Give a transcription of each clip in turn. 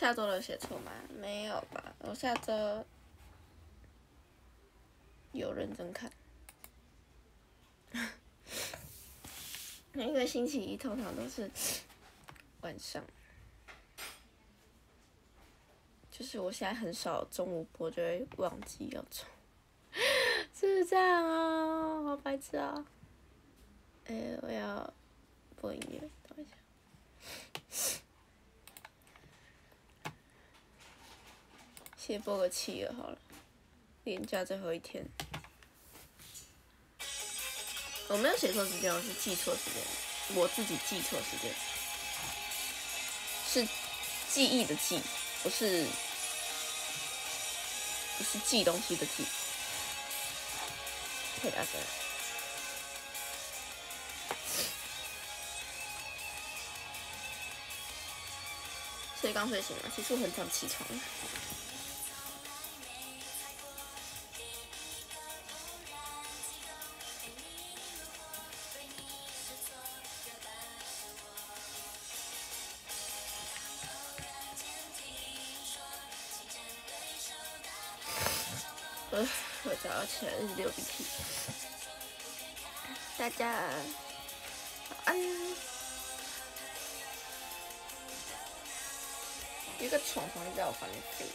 下周的写错吗？没有吧，我下周有认真看。每个星期一通常都是晚上，就是我现在很少中午播，就会忘记要充，是不是这样啊？好白痴啊！哎，我要播音乐，等一下，先播个企鹅好了，年假最后一天。我没有写错时间，我是记错时间，我自己记错时间，是记忆的记，不是不是记东西的记。太大声了。所以刚睡醒了，其实我很早起床。我早上起来是流鼻涕。大家早安。一个虫虫在我旁边飞。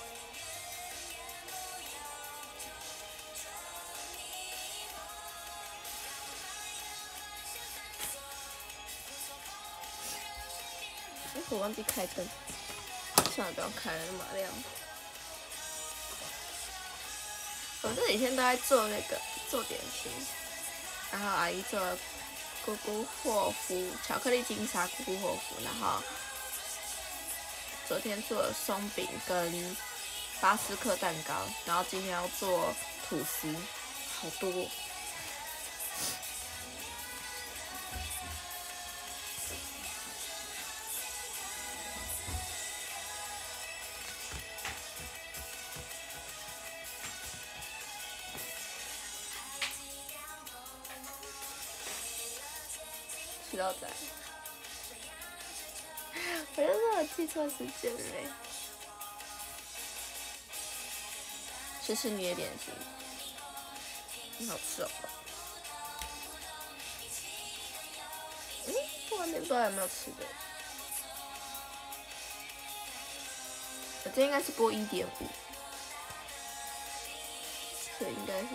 哎，我忘记开灯，算了，不要开了，那么亮。我这几天都在做那个做点心，然后阿姨做了咕咕霍夫巧克力金沙咕咕霍夫，然后昨天做了松饼跟巴斯克蛋糕，然后今天要做吐司，好多。错时间了。这是你的点心，很好吃哦。嗯，外面不知道有没有吃的。我这应该是播一点五，所以应该是。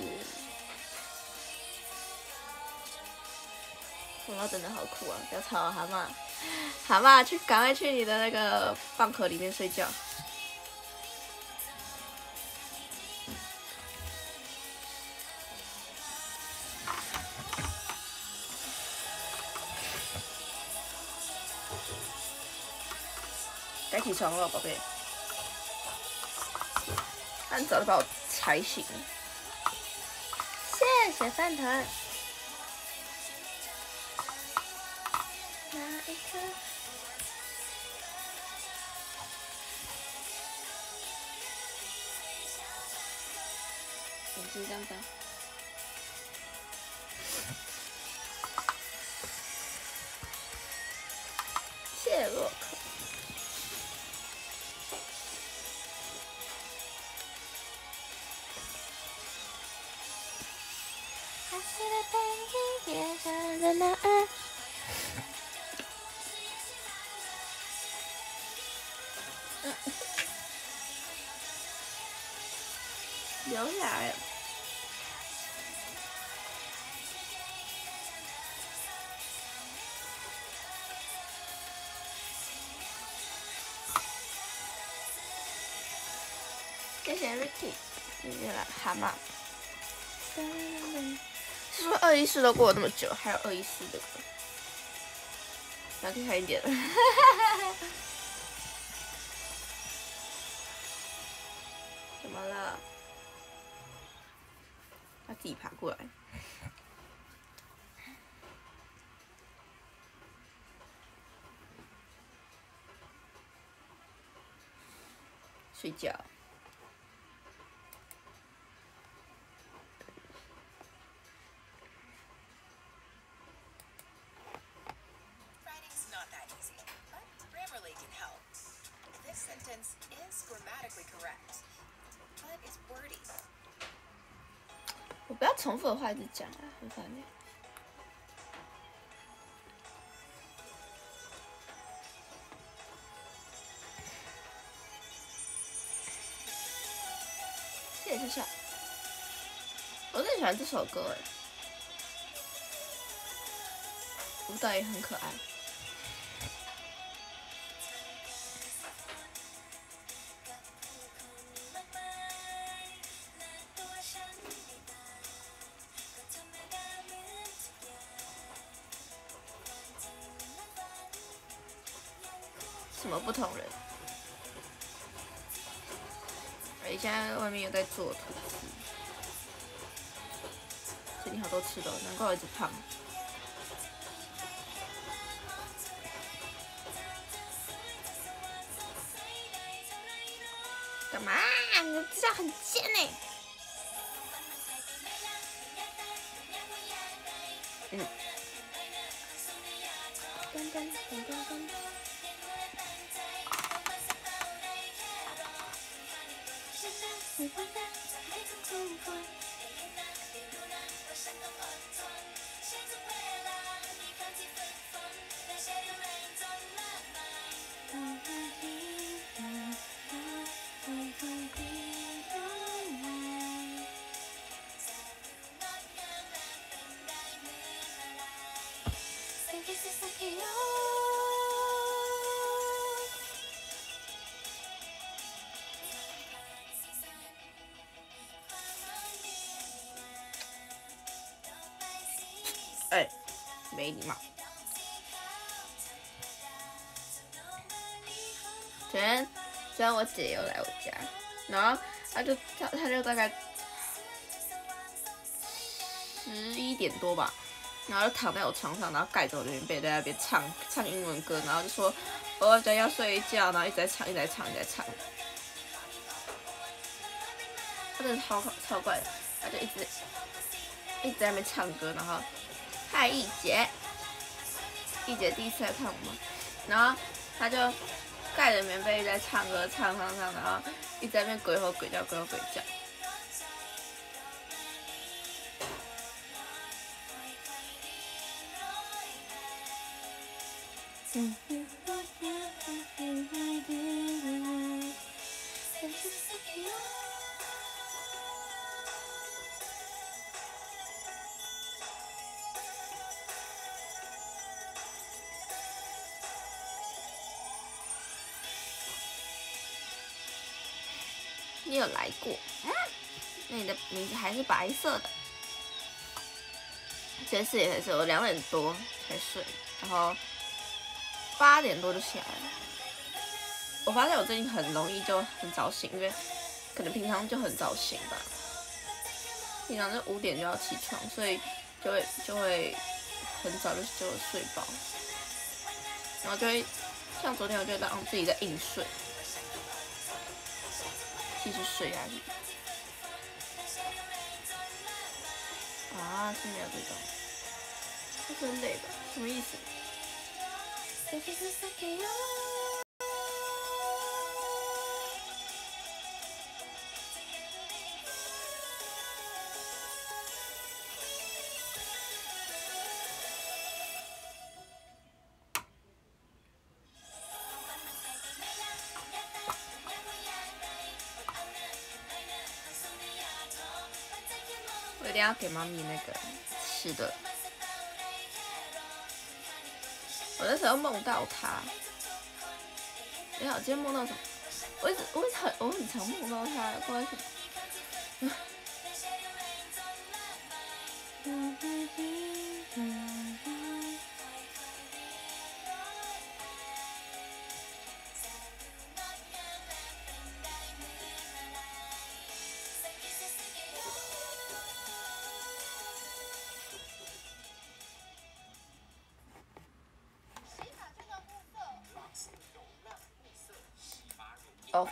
蛤蟆真的好酷啊！不要吵蛤蟆，蛤蟆去赶快去你的那个蚌壳里面睡觉。该起床了，宝贝。很早就把我踩醒了。谢谢饭团。眼睛张张。Ricky，谢谢了蛤蟆。是说二一四都过了那么久，还有二一四的歌，要听开一点。怎么了？他自己爬过来，睡觉。讲啊，很烦的。谢谢笑，我最喜欢这首歌哎，舞蹈也很可爱。做吐司，最近好多吃的，难怪我一直胖。干嘛？你这样很贱呢。哎，没礼貌。昨天，昨天我姐又来我家，然后她就她她就大概十一点多吧，然后就躺在我床上，然后盖着我的棉被在那边唱唱英文歌，然后就说我在要睡觉，然后一直在唱一直在唱一直在唱。他真的超超怪的，他就一直一直在那边唱歌，然后。嗨，一姐，一姐第一次来看我们，然后他就盖着棉被在唱歌，唱唱唱，然后一直在那边鬼吼鬼叫，鬼吼鬼叫。你有来过？那你的名字还是白色的。这次也是，我两点多才睡，然后八点多就起来了。我发现我最近很容易就很早醒，因为可能平常就很早醒吧。平常就五点就要起床，所以就会就会很早就就睡饱，然后就会像昨天我就让自己在硬睡。继续睡下去。啊，是没有这种，这是累的，什么意思？我一定要给妈咪那个吃的。我那时候梦到他，你好，今天梦到什么？我一直我很我很常梦到他，不知道什么。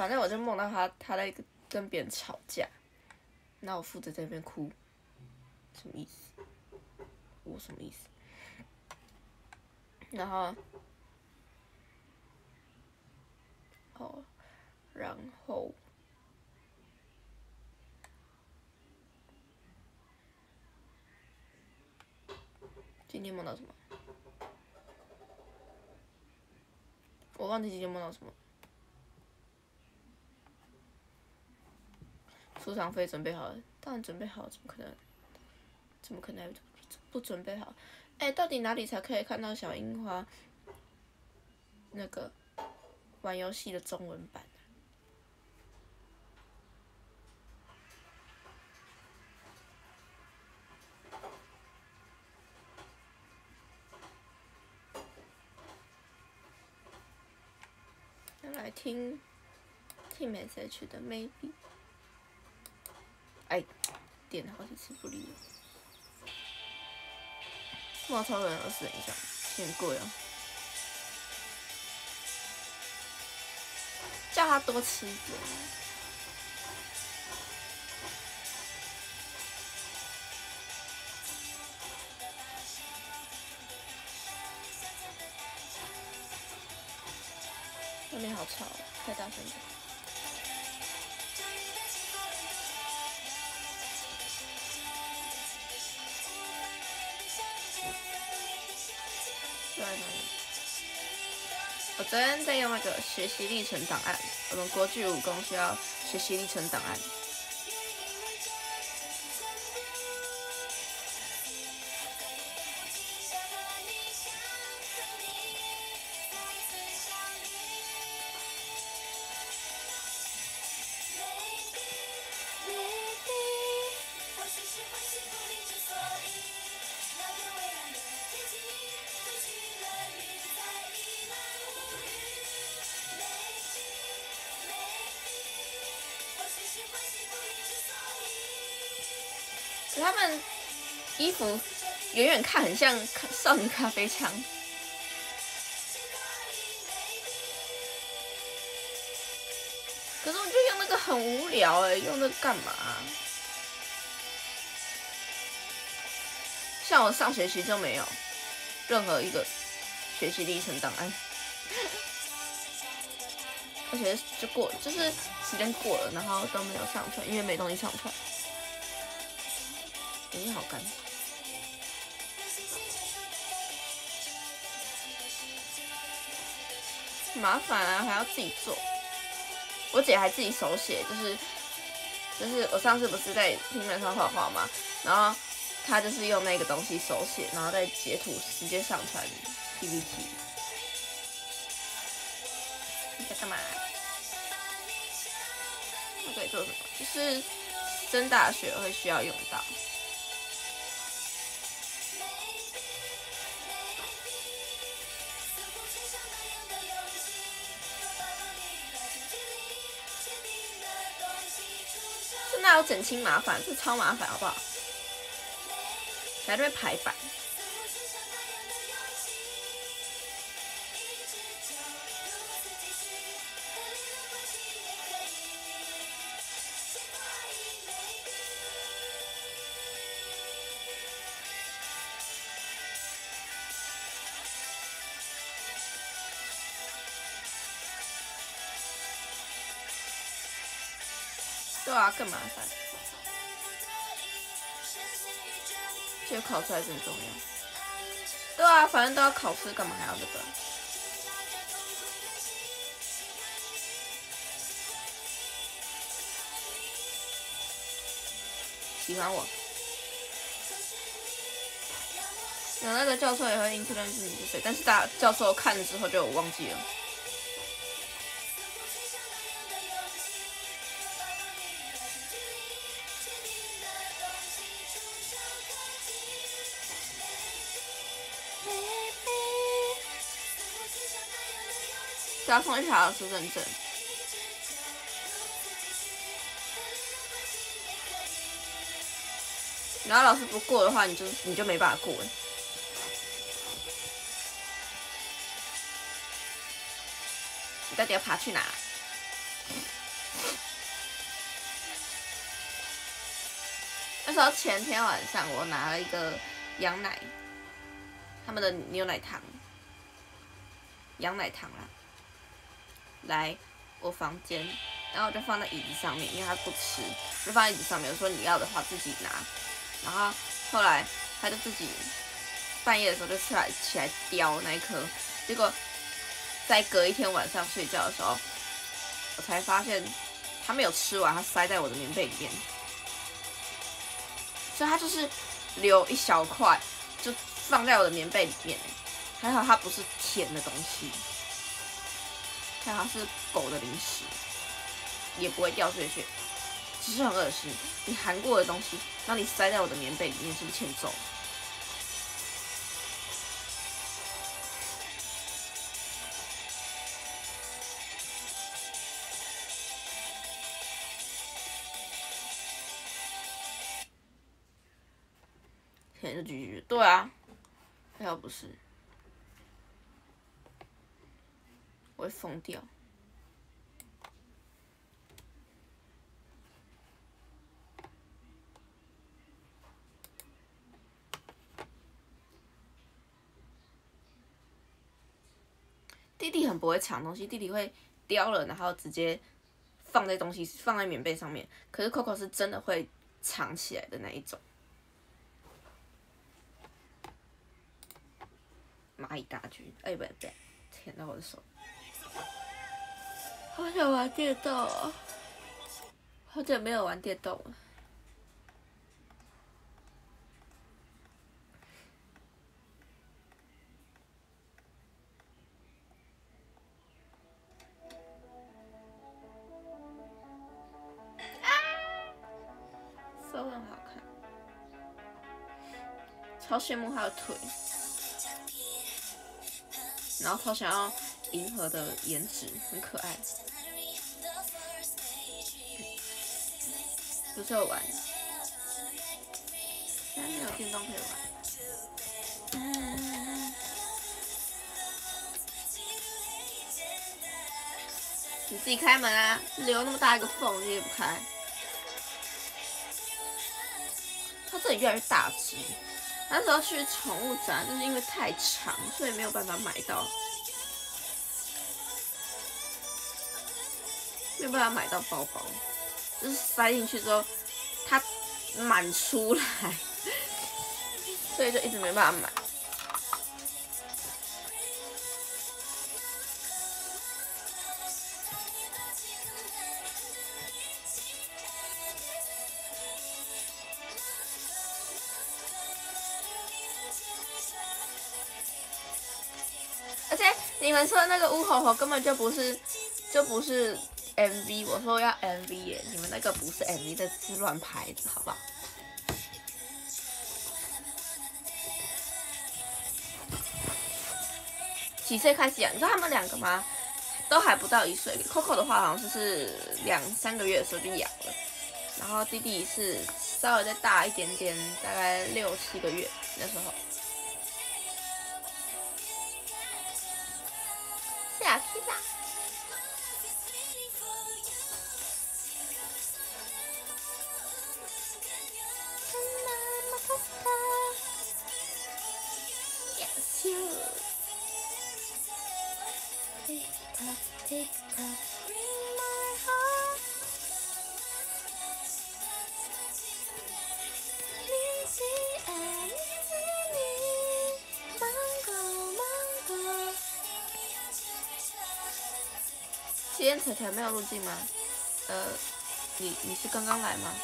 反正我就梦到他，他在跟别人吵架，那我负责在那边哭，什么意思？我什么意思？然后，哦，然后，今天梦到什么？我忘记今天梦到什么。出场费准备好了，当然准备好，怎么可能？怎么可能不准备好？哎，到底哪里才可以看到小樱花那个玩游戏的中文版？先来听听 message 的 maybe。哎，点了好几次不理我。冒超人二十等一下，有点贵哦。叫他多吃一点。外面好吵，太大声了。昨天在用那个学习历程档案，我们国剧武功需要学习历程档案。服远远看很像少女咖啡枪，可是我觉得用那个很无聊哎，用那个干嘛？像我上学期就没有任何一个学习历程档案，而且就过就是时间过了，然后都没有上传，因为没东西上传。眼好干，麻烦啊，还要自己做。我姐还自己手写，就是就是我上次不是在平板上画画吗？然后她就是用那个东西手写，然后再截图直接上传 PPT。你在干嘛？那可以做什么？就是升大学会需要用到。要整清麻烦，这超麻烦，好不好？来这边排版。更麻烦。这考出来真重要。对啊，反正都要考试，干嘛还要这个？喜欢我。有那个教授也会印出认识你是谁，但是大教授看了之后就忘记了。要送一条老师认证，然后老师不过的话，你就你就没办法过。你到底要爬去哪？那时候前天晚上我拿了一个羊奶，他们的牛奶糖，羊奶糖啦。来我房间，然后就放在椅子上面，因为他不吃，就放在椅子上面。我说你要的话自己拿，然后后来他就自己半夜的时候就出来起来叼那一颗，结果在隔一天晚上睡觉的时候，我才发现它没有吃完，它塞在我的棉被里面，所以它就是留一小块，就放在我的棉被里面。还好它不是甜的东西，看它是狗的零食，也不会掉碎屑，只是很恶心。你含过的东西，让你塞在我的棉被里面，是不是欠揍？天就拒绝，对啊，还好不是，我会疯掉。弟弟很不会藏东西，弟弟会叼了，然后直接放在东西放在棉被上面。可是 Coco 是真的会藏起来的那一种。蚂蚁大军，哎不对，舔到我的手。好想玩电动，好久没有玩电动了。手很好看，超羡慕他的腿，然后超想要银河的颜值，很可爱。不是有玩，现在没有电动可以玩。你自己开门啊！留那么大一个缝，你也不开。它这里越来越大只，那时候去宠物展，就是因为太长，所以没有办法买到，没有办法买到包包，就是塞进去之后，它满出来，所以就一直没办法买。而且你们说那个乌吼吼根本就不是，就不是 MV，我说要 MV 耶，你们那个不是 MV 的是乱拍的，好不好？几岁开始养？你知道他们两个吗？都还不到一岁。Coco 的话好像是是两三个月的时候就养了，然后弟弟是稍微再大一点点，大概六七个月那时候。今天彩彩没有入镜吗？呃，你你是刚刚来吗？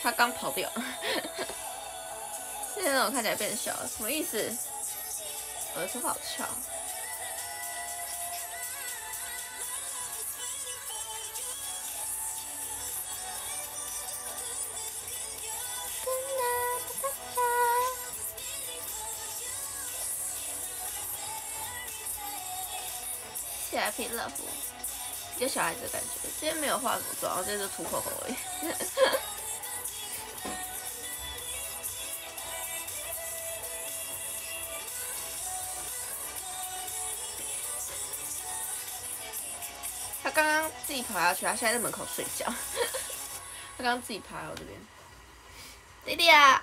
他刚跑掉，现在我看起来变小了，什么意思？我的头发好翘。谢谢 P Love，有小孩子的感觉。今天没有化什么妆，今天就涂口红而已。他刚刚自己跑下去，他现在在门口睡觉。他刚刚自己爬来我这边。弟弟啊，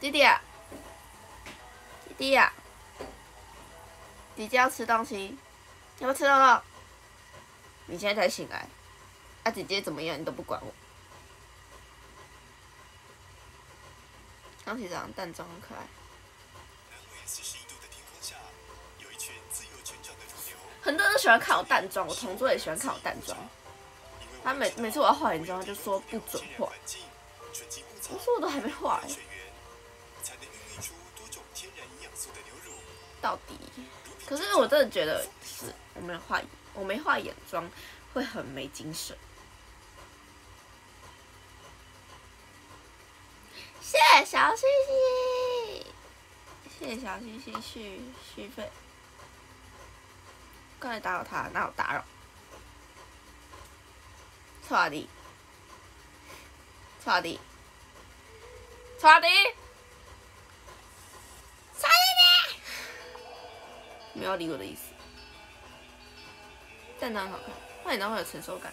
弟弟啊，弟弟啊，弟弟要吃东西，要不要吃肉肉？你现在才醒来，啊姐姐怎么样你都不管我。想起长淡妆很可爱。很多人都喜欢看我淡妆，我同桌也喜欢看我淡妆。他每每次我要化眼妆，他就说不准化。我说我都还没化哎。到底？可是我真的觉得是我没有画，我没化眼妆会很没精神。谢谢小星星，谢谢小星星续续费。刚才打扰他，哪有打扰？错的，错的，错的，没有理我的意思。但当然好看，画眼妆会有成熟感。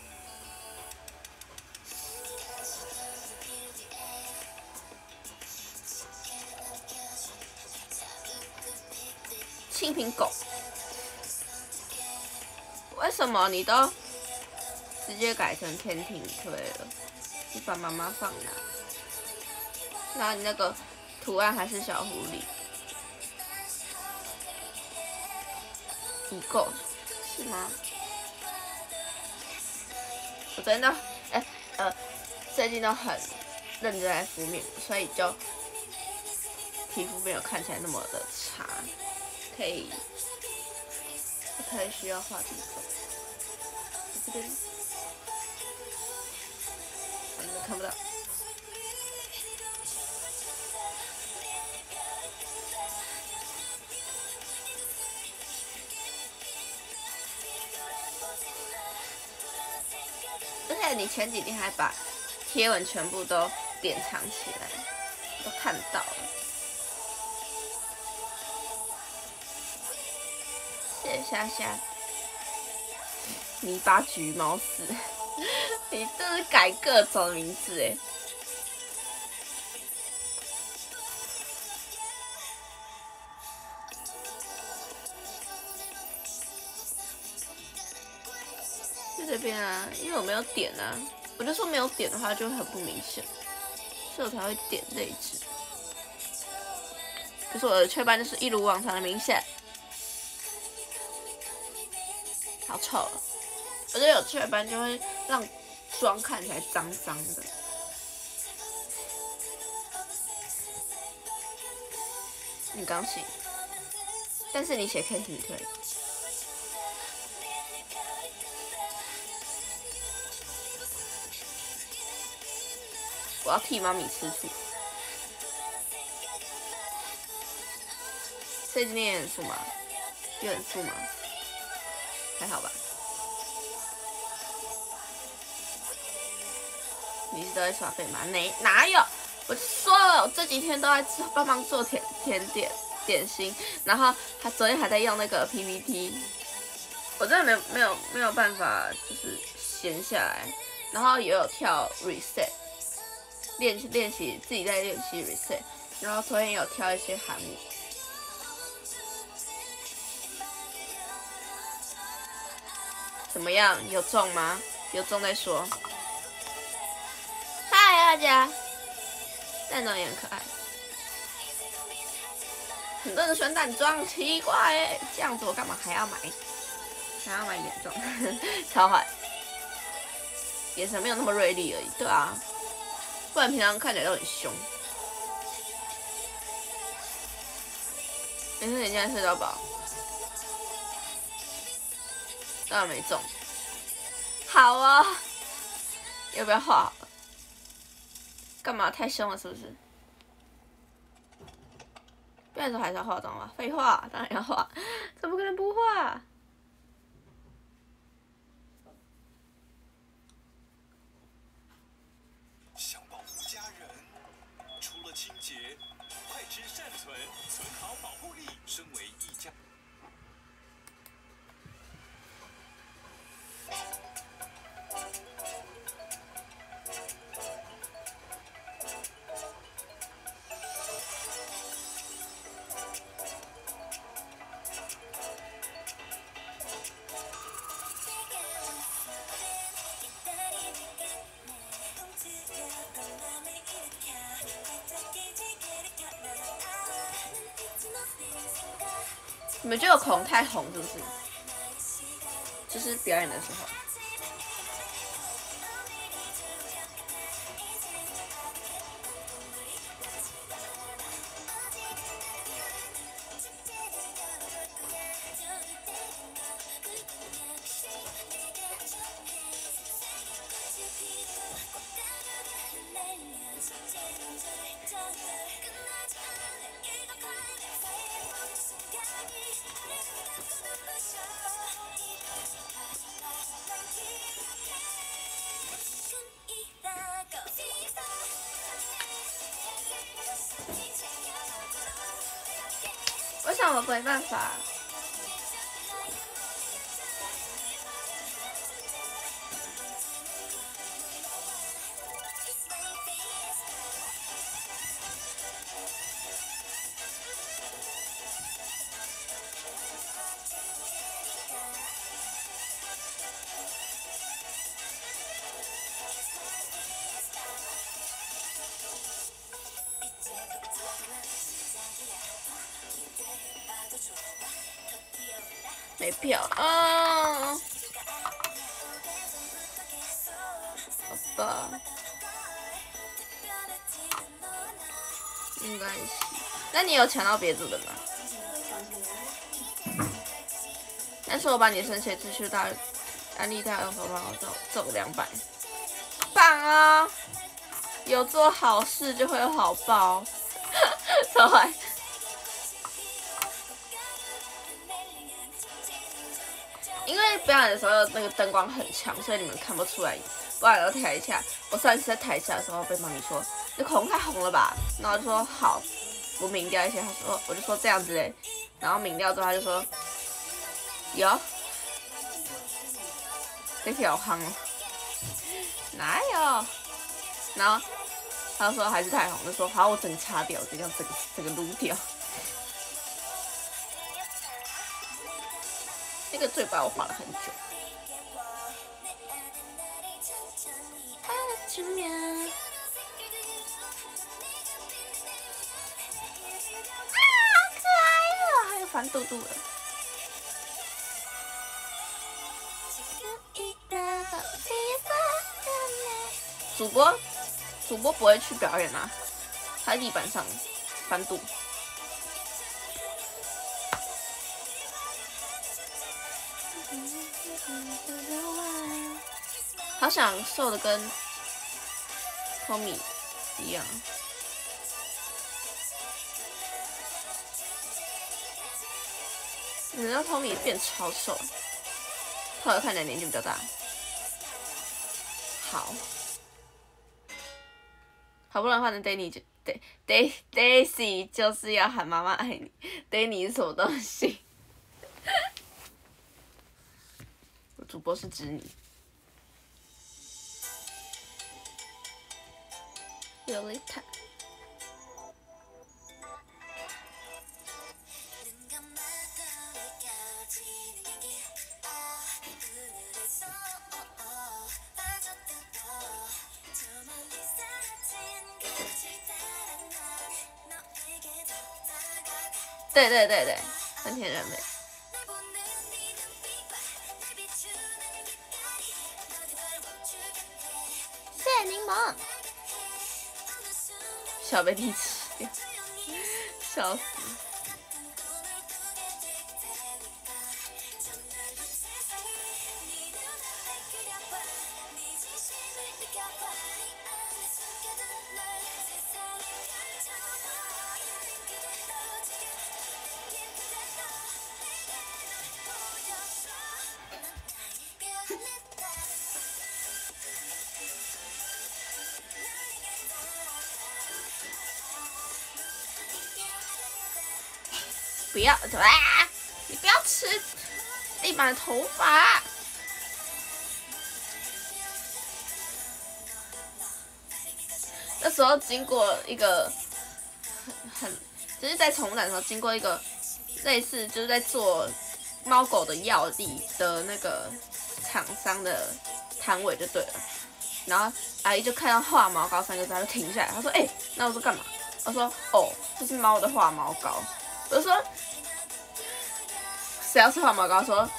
清贫狗。为什么你都直接改成天庭推了？你把妈妈放哪？那你那个图案还是小狐狸，已够是吗？我真的哎呃，最近都很认真在敷面，所以就皮肤没有看起来那么的差，可以不太需要画地方。这边，你们看不到。且你前几天还把贴文全部都典藏起来，都看到了。谢谢虾虾。泥巴橘猫死，你这是改各种名字哎！这边啊，因为我没有点啊，我就说没有点的话就很不明显，所以我才会点内置。可是我的雀斑就是一如往常的明显，好丑。我觉得有雀斑就会让妆看起来脏脏的。你刚醒，但是你写可以挺推。我要替妈咪吃醋。最近念书吗？有很素吗？还好吧。你是都在耍废吗？哪哪有？我说了，我这几天都在帮忙做甜甜点点心，然后他昨天还在用那个 PPT，我真的没有没有没有办法，就是闲下来，然后也有跳 reset，练练习自己在练习 reset，然后昨天有跳一些韩舞，怎么样？有中吗？有中再说。嗨大家，淡妆也很可爱。很多人喜欢淡妆，奇怪哎，这样子我干嘛还要买？还要买眼妆，超坏。眼神没有那么锐利而已，对啊。不然平常看起来都很凶。没事，你现在睡到饱。当然没中。好啊，要不要画？干嘛太凶了是不是？不然说还是要化妆吧？废话，当然要化，怎么可能不化？我觉得口红太红是不是？就是表演的时候。没吧，应该是。那你有抢到别组的吗？但是我把你的生写资讯到安利他用手帮我走走两百，棒啊！有做好事就会有好报，超坏。因为表演的时候那个灯光很强，所以你们看不出来。不然在台下，我上一次在台下的时候被妈咪说：“你口红太红了吧？”然后我就说：“好，我抿掉一些。”他说：“我就说这样子嘞。”然后抿掉之后，他就说：“有，这条夯了，哪有？”然后他说还是太红，就说：“好，我整擦掉，这样整整个撸掉。”那个嘴巴我画了很久。啊，可爱了，还有翻肚肚的。主播，主播不会去表演啊，在地板上翻肚。好想瘦的跟 Tommy 一样，你让 Tommy 变超瘦，后来看起来年纪比较大。好，好不容易换成 Danny 就 D D Daisy 就是要喊妈妈爱你，Danny 是什么东西？主播是指你。有了他。对对对对，很天然美。谢谢柠檬。小白第七笑死。不要，啊！你不要吃地板的头发。那时候经过一个很很，就是在宠物展的时候经过一个类似就是在做猫狗的药力的那个厂商的摊位就对了。然后阿姨就看到化毛膏三个字，她就停下来，她说：“哎，那我说干嘛？”我说：“哦，这是猫的化毛膏。”我就说，谁要吃化毛膏？说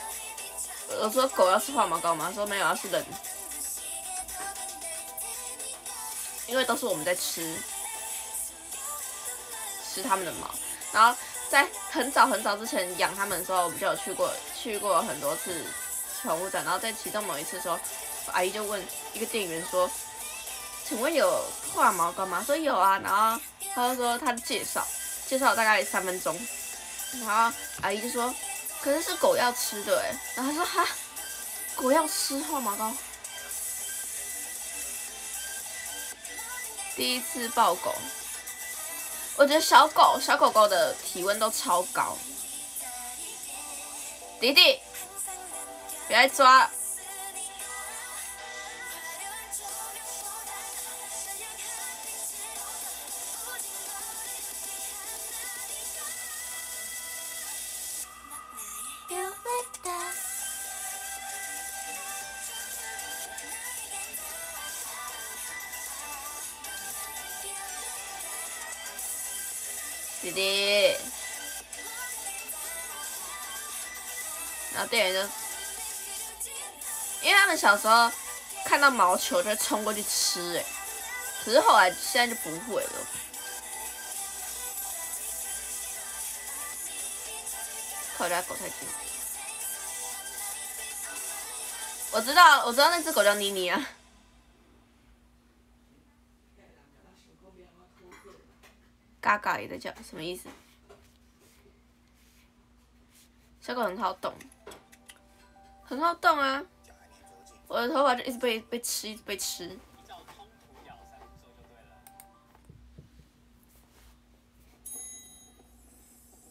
我说狗要吃化毛膏吗？说没有，要是人，因为都是我们在吃吃他们的毛，然后在很早很早之前养他们的时候，我们就有去过去过很多次宠物展，然后在其中某一次的时候，阿姨就问一个店员说。请问有化毛膏吗？说有啊，然后他就说他介绍，介绍大概三分钟，然后阿姨就说，可是是狗要吃的哎，然后他说哈，狗要吃化毛膏，第一次抱狗，我觉得小狗小狗狗的体温都超高，弟弟，别来抓。小时候看到毛球就冲过去吃，哎，可是后来现在就不会了。靠我家狗太近，我知道，我知道那只狗叫妮妮啊。嘎嘎也在叫，什么意思？小狗很好动，很好动啊！我的头发就一直被被吃，一直被吃。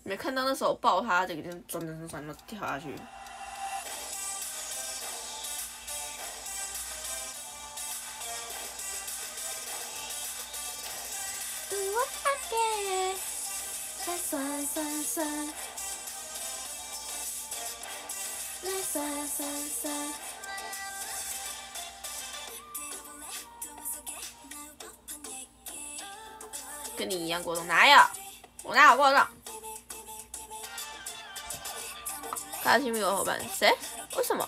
没看到那时候抱他，这个就转转转转跳下去。样过冬，哪有？我哪有过冬？开心没有伙伴？谁？为什么？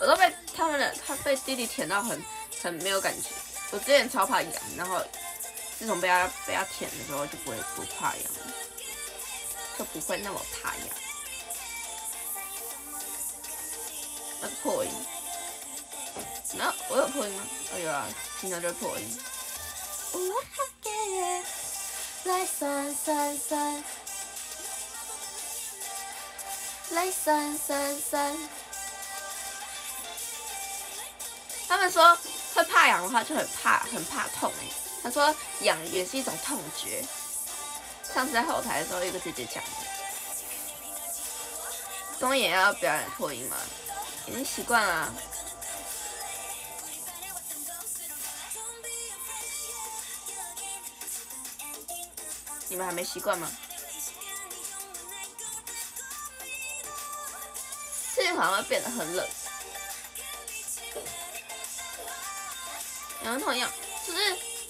我都被他们的他被弟弟舔到很很没有感觉。我之前超怕痒，然后。自从被他被他舔的时候，就不会不怕痒，就不会那么怕痒。那破音，那我有破音吗？哎呀，听到这破音。他们说会怕痒的话，就很怕很怕痛哎。他说痒也是一种痛觉。上次在后台的时候，一个姐姐讲的。东野要表演破音吗？已经习惯了。你们还没习惯吗？最近好像变得很冷。然后同样就是。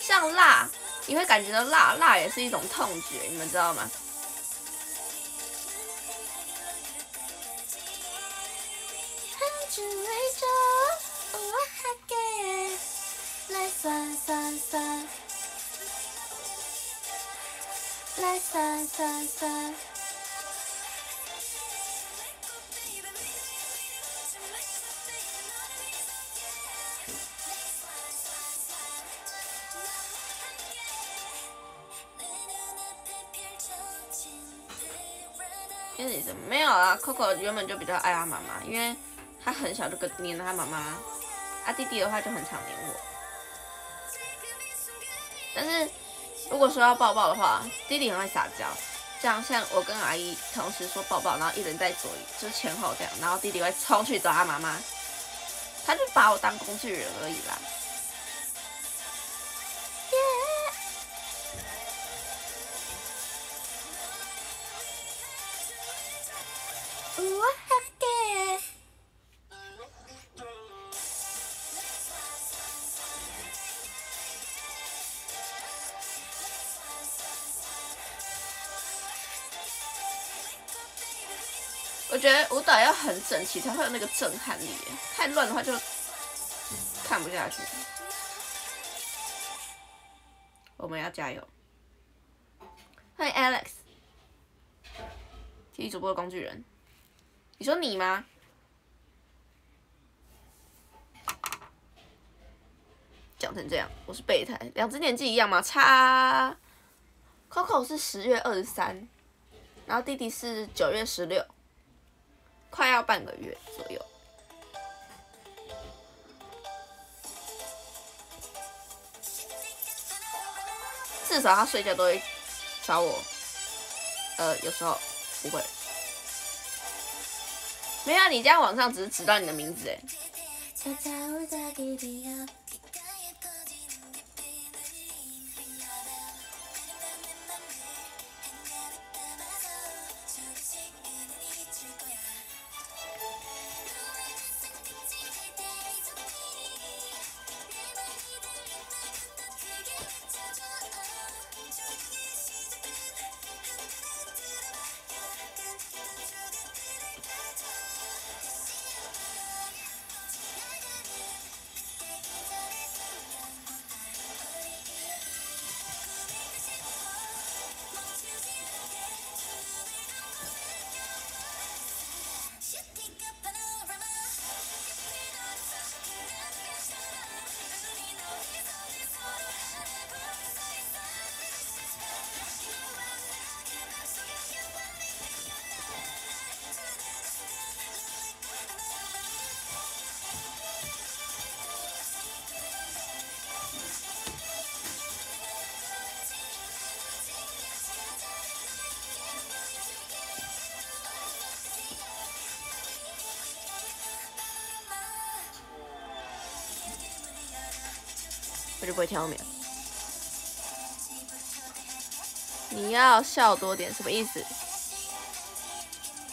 像辣，你会感觉到辣，辣也是一种痛觉，你们知道吗？，Coco 原本就比较爱他妈妈，因为他很小就跟黏着他妈妈。啊，弟弟的话就很常黏我。但是如果说要抱抱的话，弟弟很爱撒娇，这样像我跟阿姨同时说抱抱，然后一人在左右，就是前后这样，然后弟弟会冲去找他妈妈，他就把我当工具人而已啦。很整齐才会有那个震撼力，太乱的话就看不下去。我们要加油！欢迎 Alex，体育主播的工具人。你说你吗？讲成这样，我是备胎，两只年纪一样吗？差。Coco 是十月二十三，然后弟弟是九月十六，快要半个月左右。至少他睡觉都会找我，呃，有时候不会。没有，啊你这样网上只是知道你的名字哎。不会跳后面。你要笑多点，什么意思？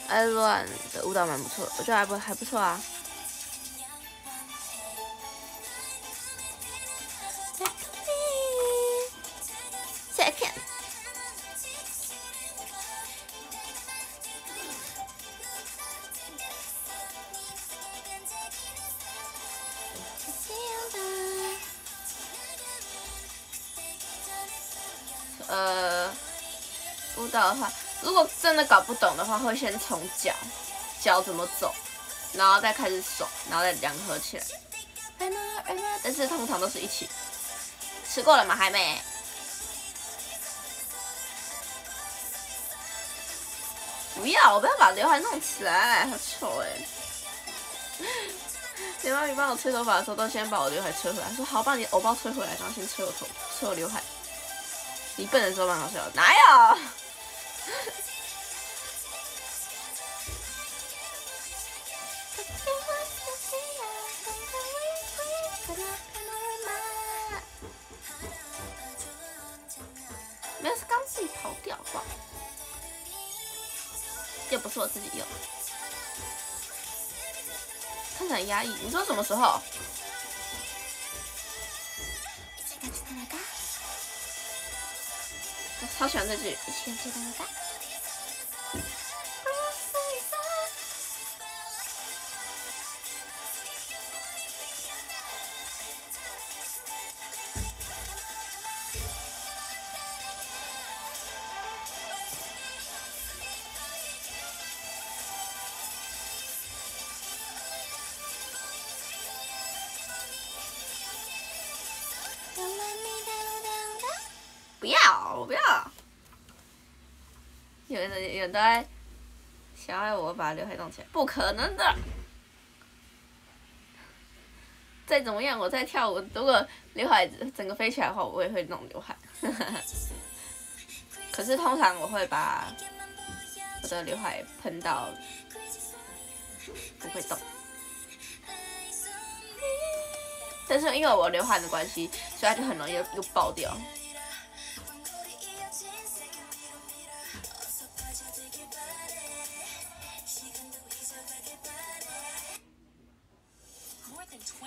爱乱的舞蹈蛮不错，我觉得还不还不错啊。不懂的话，会先从脚，脚怎么走，然后再开始手，然后再两个合起来。但是通常都是一起。吃过了吗？还没。不要，我不要把刘海弄起来，好丑哎！你妈咪帮我吹头发的时候，都先把我刘海吹回来，说好，把你欧包吹回来，然后先吹我头，吹我刘海。你笨的时候蛮好笑，哪有？压抑。你说什么时候？我超喜欢这句。人都在想要我把刘海弄起来，不可能的。再怎么样，我在跳舞，如果刘海整个飞起来的话，我也会弄刘海。可是通常我会把我的刘海喷到不会动。但是因为我刘海的关系，所以它就很容易又爆掉。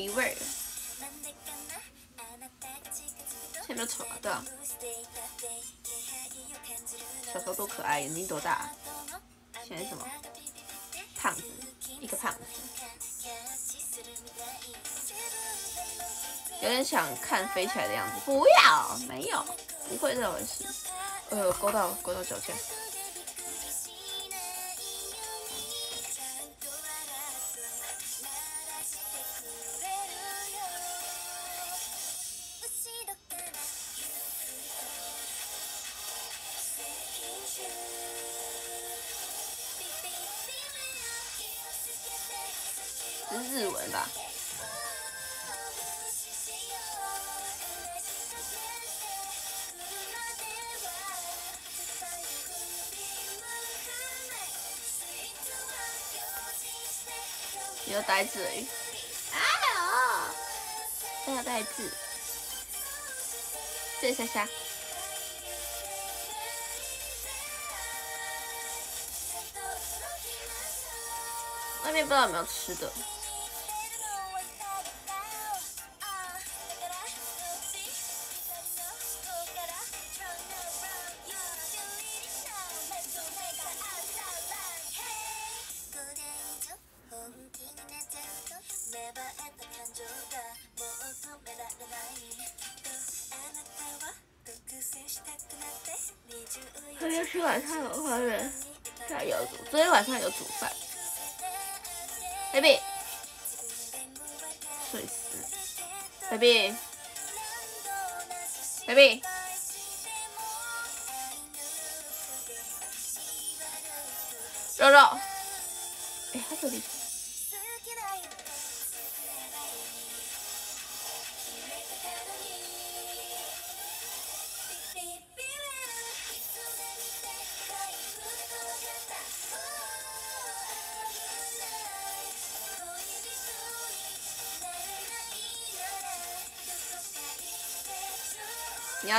鼻味。现在丑啊，对啊。小时候多可爱，眼睛多大？现在什么？胖子，一个胖子。有点想看飞起来的样子，不要，没有，不会这回事。呃，勾到勾到脚尖。你要呆字哎！哎呦，要呆字，谢谢虾虾。外面不知道有没有吃的。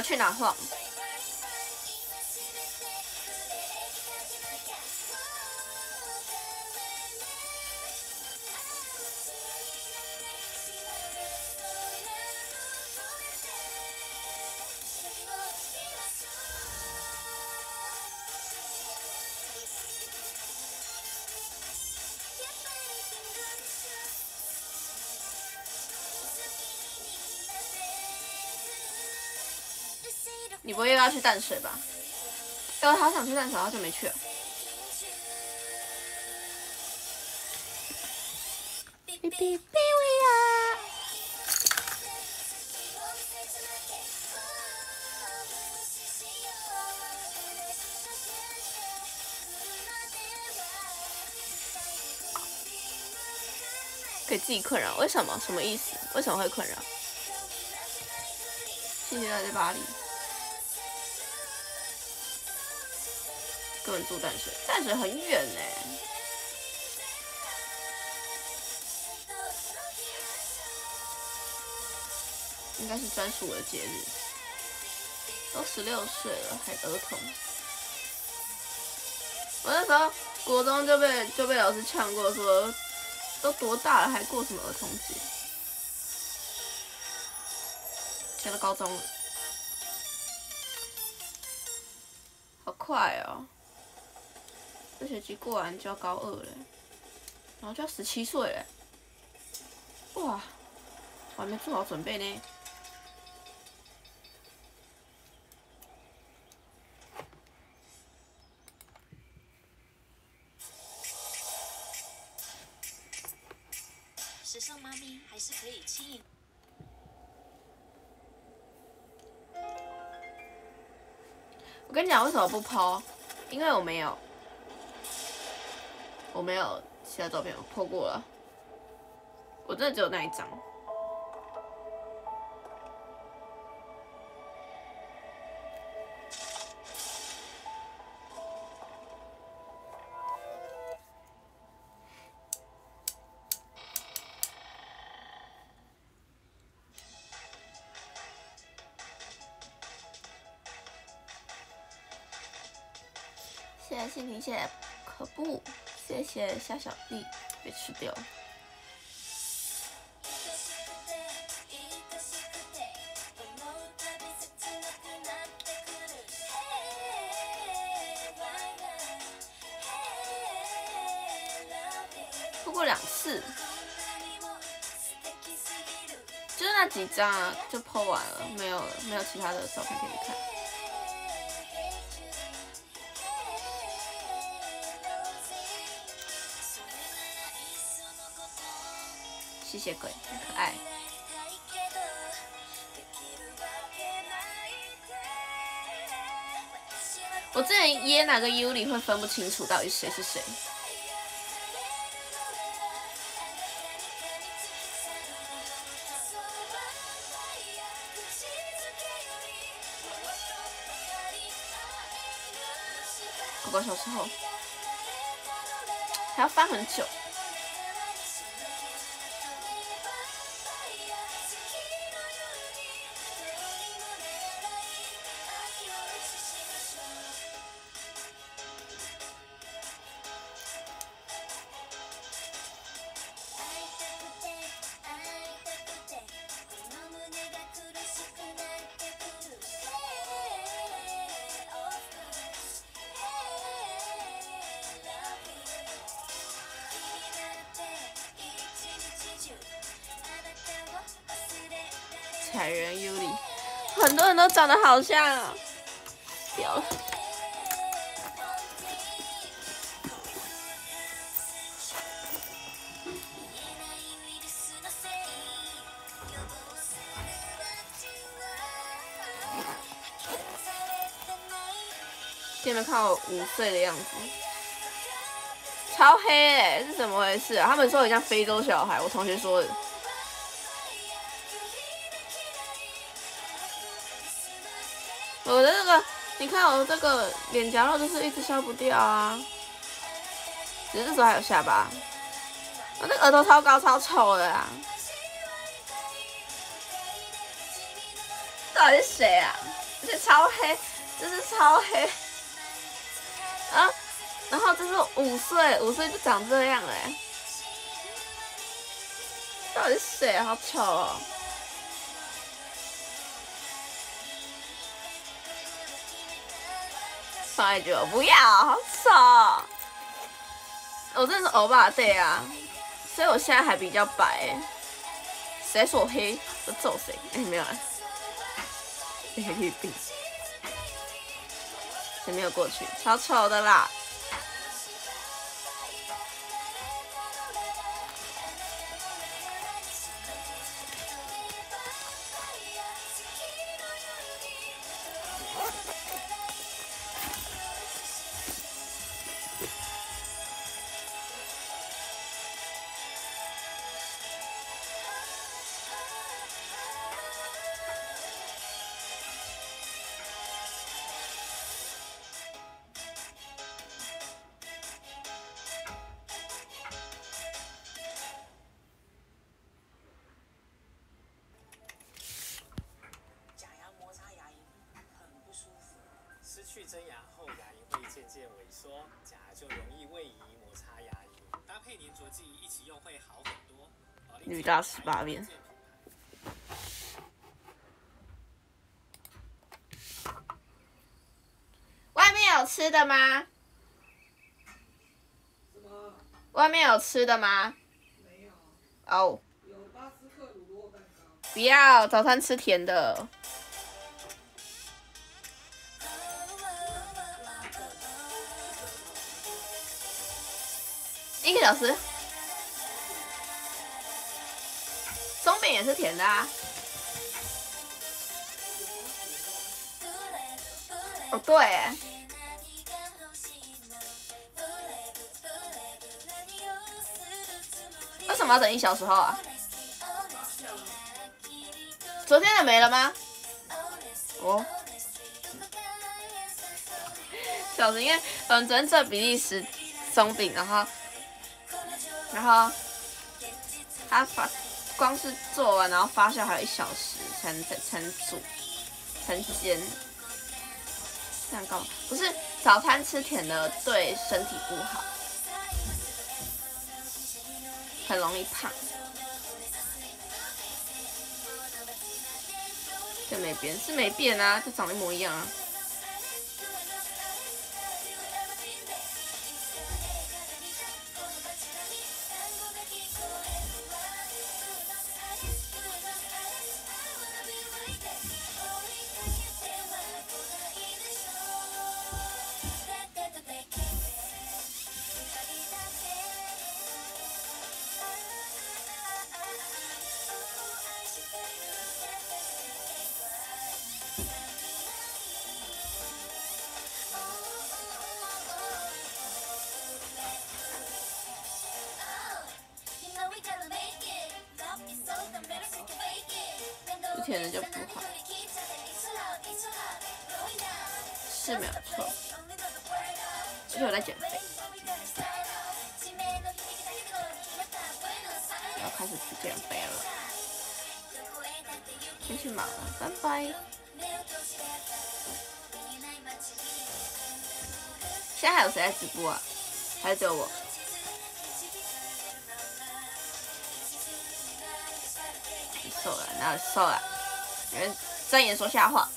去哪晃？你不会又要去淡水吧？哎，我好想去淡水，好久没去了。哔哔哔呀！给自己困扰？为什么？什么意思？为什么会困扰？谢谢在巴黎。根本住淡水，淡水很远呢。应该是专属我的节日。都十六岁了还儿童，我那时候国中就被就被老师呛过，说都多大了还过什么儿童节？现在高中了，好快哦！这学期过完就要高二了，然后就要十七岁了，哇，我还没做好准备呢。时尚妈咪还是可以轻盈。我跟你讲，为什么不抛？因为我没有。我没有其他照片，我破过了。我真的只有那一张。谢谢心情，谢谢。谢谢夏小弟，别吃掉。不过两次，就是那几张啊，就剖完了，没有没有其他的照片可以看。吸血鬼很可爱。我之前噎哪个 U 里会分不清楚到底谁是谁。狗狗小时候还要翻很久。长得好像啊，掉了。有没有看我五岁的样子？超黑哎，是怎么回事啊？他们说很像非洲小孩，我同学说。的你看我这个脸颊肉就是一直消不掉啊，只是这时候还有下巴，我那个额头超高超丑的啊，到底是谁啊？而且超黑，这是超黑啊，然后这是五岁，五岁就长这样哎，到底是谁啊？好丑哦！放爱就不要，好丑！我真的是欧巴对啊，所以我现在还比较白。谁说我黑，我揍谁！哎，没有啊，黑黑病，谁没有过去？超丑的啦！十八变。外面有吃的吗？外面有吃的吗？没有。哦。不要，早餐吃甜的。一个小时。也是甜的啊！哦，对，为什么要等一小时后啊？昨天的没了吗？哦，小时因为嗯，昨天做比利时松饼，然后然后他发。光是做完，然后发酵还有一小时才能才才能煮，才煎。蛋糕不是早餐吃甜的对身体不好，很容易胖。这没变，是没变啊，就长得一模一样啊。直播啊？还是只有我？你瘦了，哪瘦了？有人睁眼说瞎话。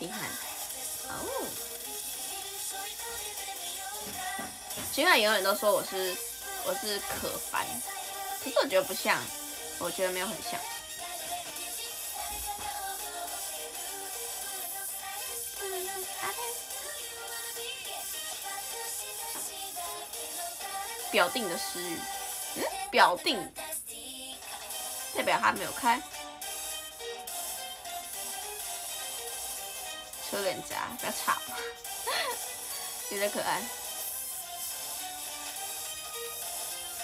遗憾。哦。其他永远都说我是我是可凡，可是我觉得不像，我觉得没有很像。表定的诗语，嗯，表定代表他没有开。车脸颊，不要吵，有点可爱。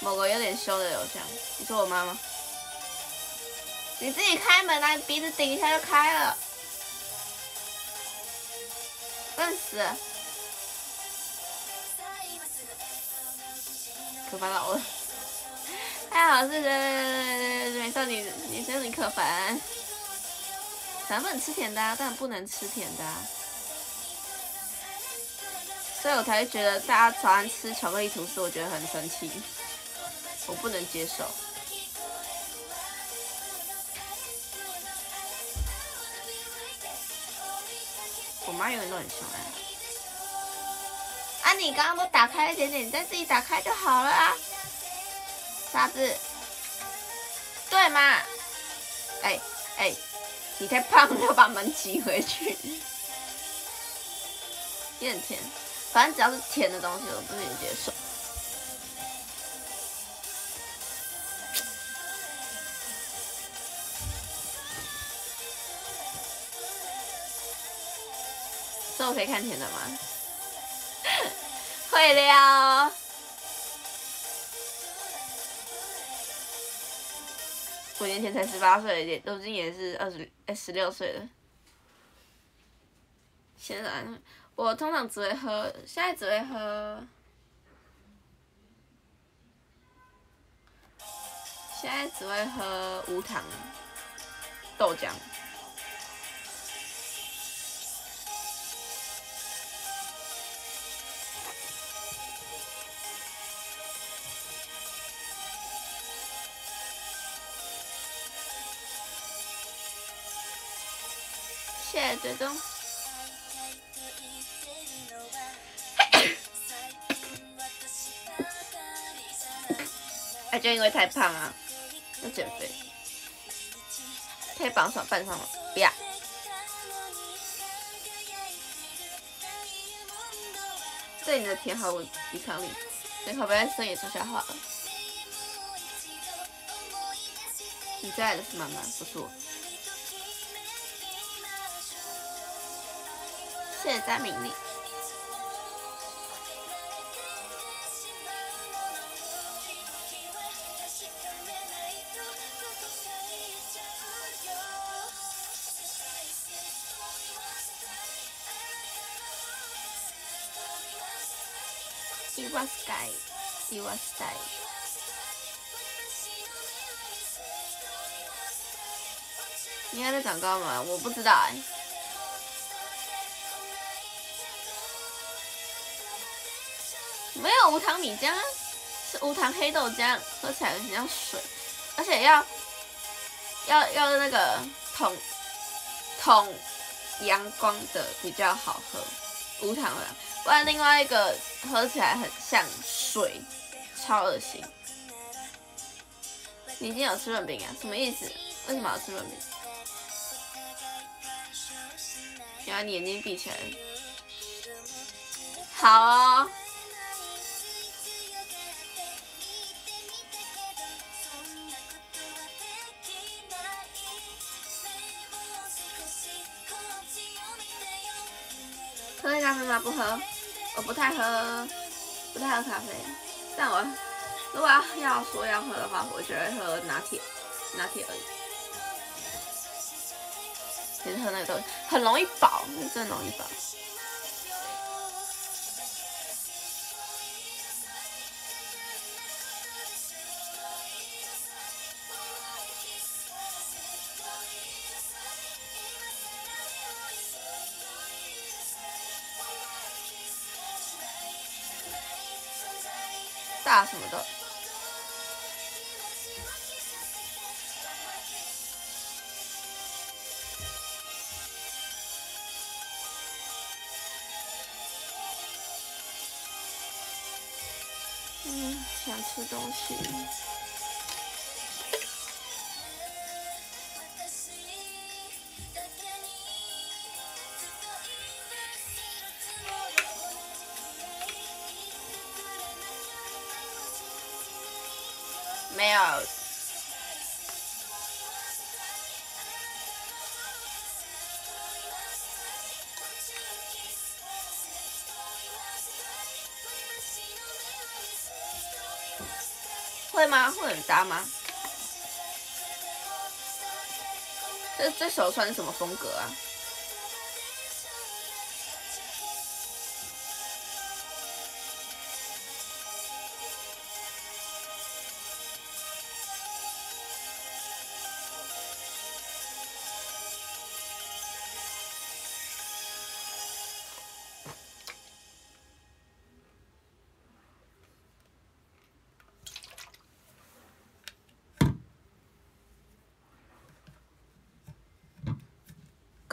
某个有点凶的偶像，你说我妈吗？你自己开门啊，鼻子顶一下就开了，笨死！可烦恼了，还好是美少女，女生你可烦。咱不能吃甜的，当然不能吃甜的，所以我才会觉得大家早上吃巧克力吐司，我觉得很生气，我不能接受。我妈永远都很凶哎。你刚刚都打开一点点，你再自己打开就好了啊，傻子，对吗？哎哎，你太胖了，要把门挤回去。有点甜，反正只要是甜的东西，我都不能接受。这我可以看甜的吗？会了。五年前才十八岁，也如今也是二十哎十六岁了。现在我通常只会喝，现在只会喝，现在只会喝无糖豆浆。追踪。哎，就因为太胖啊，要减肥。可以绑上半上吗？不要。对你的甜毫无抵抗力，最好不要生也说瞎话了。你最爱的是妈妈，不是我。谢谢张明丽。It was sky, it was sky。你还在长高吗？我不知道哎。没有无糖米浆啊，是无糖黑豆浆，喝起来很像水，而且要要要那个桶桶阳光的比较好喝，无糖的，不然另外一个喝起来很像水，超恶心。你今天有吃润饼啊？什么意思？为什么要吃润饼？原来你眼睛闭起来。好哦。喝咖啡吗？不喝，我不太喝，不太喝咖啡。但我如果要要说要喝的话，我觉得喝拿铁，拿铁而已。其实喝那个东西很容易饱，真的容易饱。东西。吗？会很搭吗？这这手穿什么风格啊？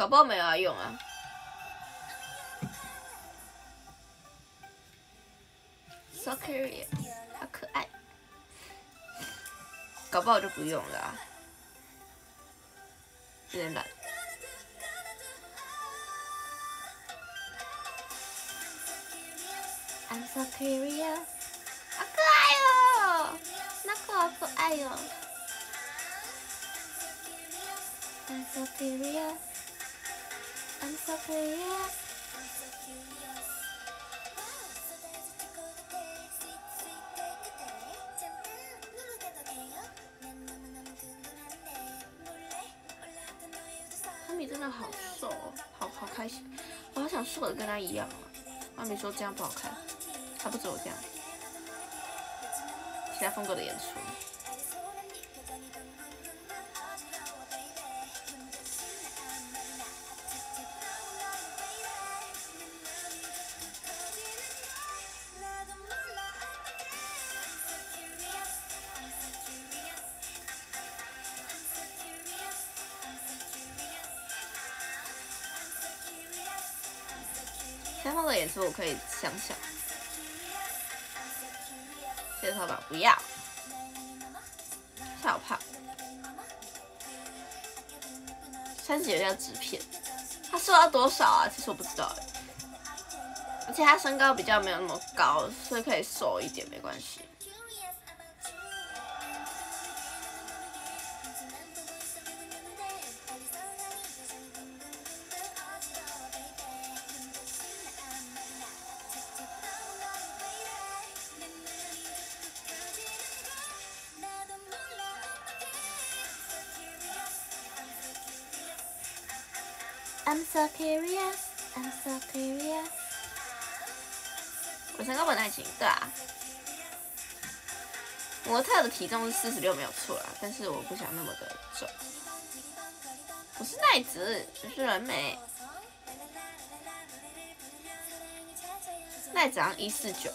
搞不好没有要用啊，so cute，好可爱。搞不好就不用了、啊，有点懒。I'm so curious，好可爱哦，那个好可爱哟、I'm so curious。I'm so curious. m 米真的好瘦。哦，好好开心，我好想瘦的跟他一样啊。妈咪说这样不好看，他不止我这样，其他风格的演出。可以想想，谢头发不要，太好胖。三姐要纸片，他瘦到多少啊？其实我不知道哎，而且他身高比较没有那么高，所以可以瘦一点没关系。Curious, I'm so curious。我身高本来行，对啊。模特的体重是四十六没有错啦，但是我不想那么的重。不是奈子，只是人美。奈子好像一四九，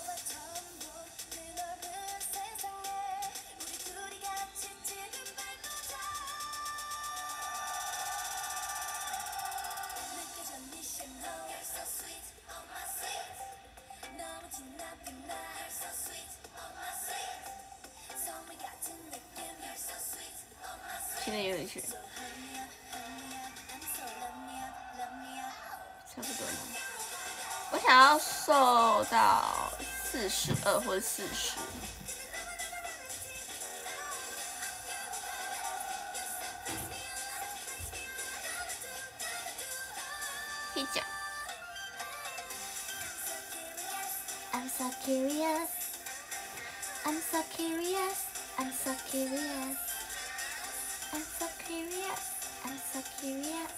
二或者四十。可以讲。I'm so curious. I'm so curious. I'm so curious. I'm so curious. I'm so curious.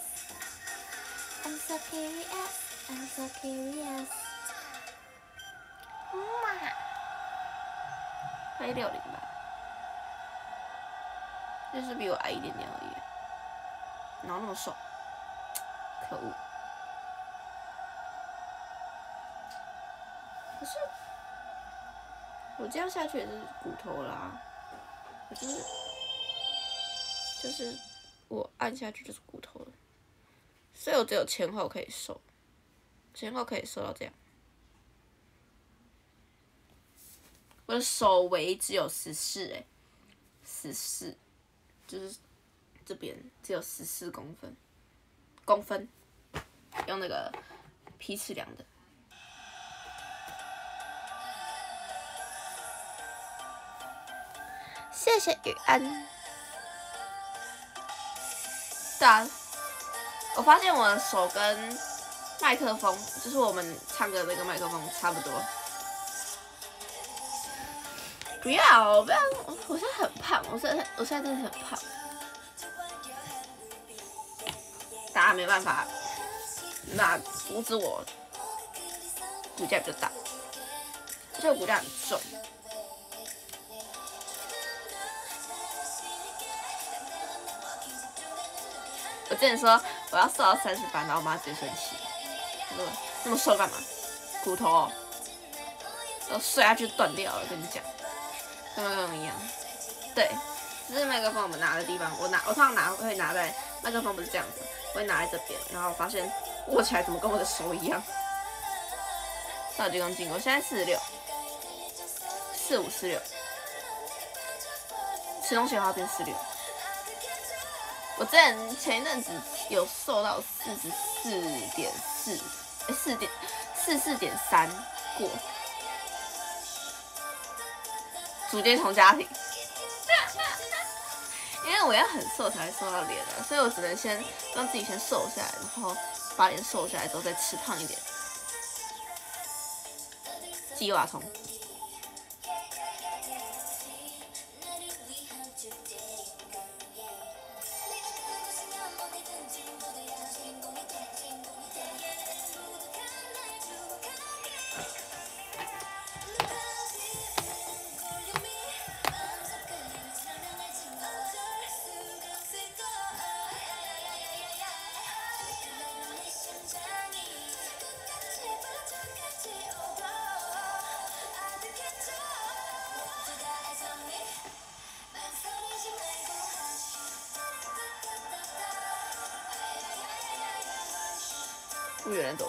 I'm so curious. I'm so curious. 飞六零吧，就是比我矮一点点而已，然后那么瘦，可恶。可是我这样下去也是骨头啦，我就是就是我按下去就是骨头了，所以我只有前后可以瘦，前后可以瘦到这样。我的手围只有十四哎，十四，就是这边只有十四公分，公分，用那个皮尺量的。谢谢雨安。对啊，我发现我的手跟麦克风，就是我们唱歌的那个麦克风差不多。不要，不要！我现在很胖，我现在我现在真的很胖。大家没办法，那阻止我骨架比较大，而且我骨架很重。我之前说我要瘦到三十八，然后我妈直接生气，说那么瘦干嘛？骨头哦，都摔下去断掉了，跟你讲，跟麦克风一样。对，只是麦克风我们拿的地方，我拿我通常拿会拿在麦克风不是这样子，会拿在这边，然后发现握起来怎么跟我的手一样。到几公斤？我现在四十六，四五四六，吃东西的话变四六。我之前前一阵子有瘦到四十四点四，哎，四点四四点三过，组建从家庭，因为我要很瘦才会瘦到脸的，所以我只能先让自己先瘦下来，然后把脸瘦下来之后再吃胖一点，计划从。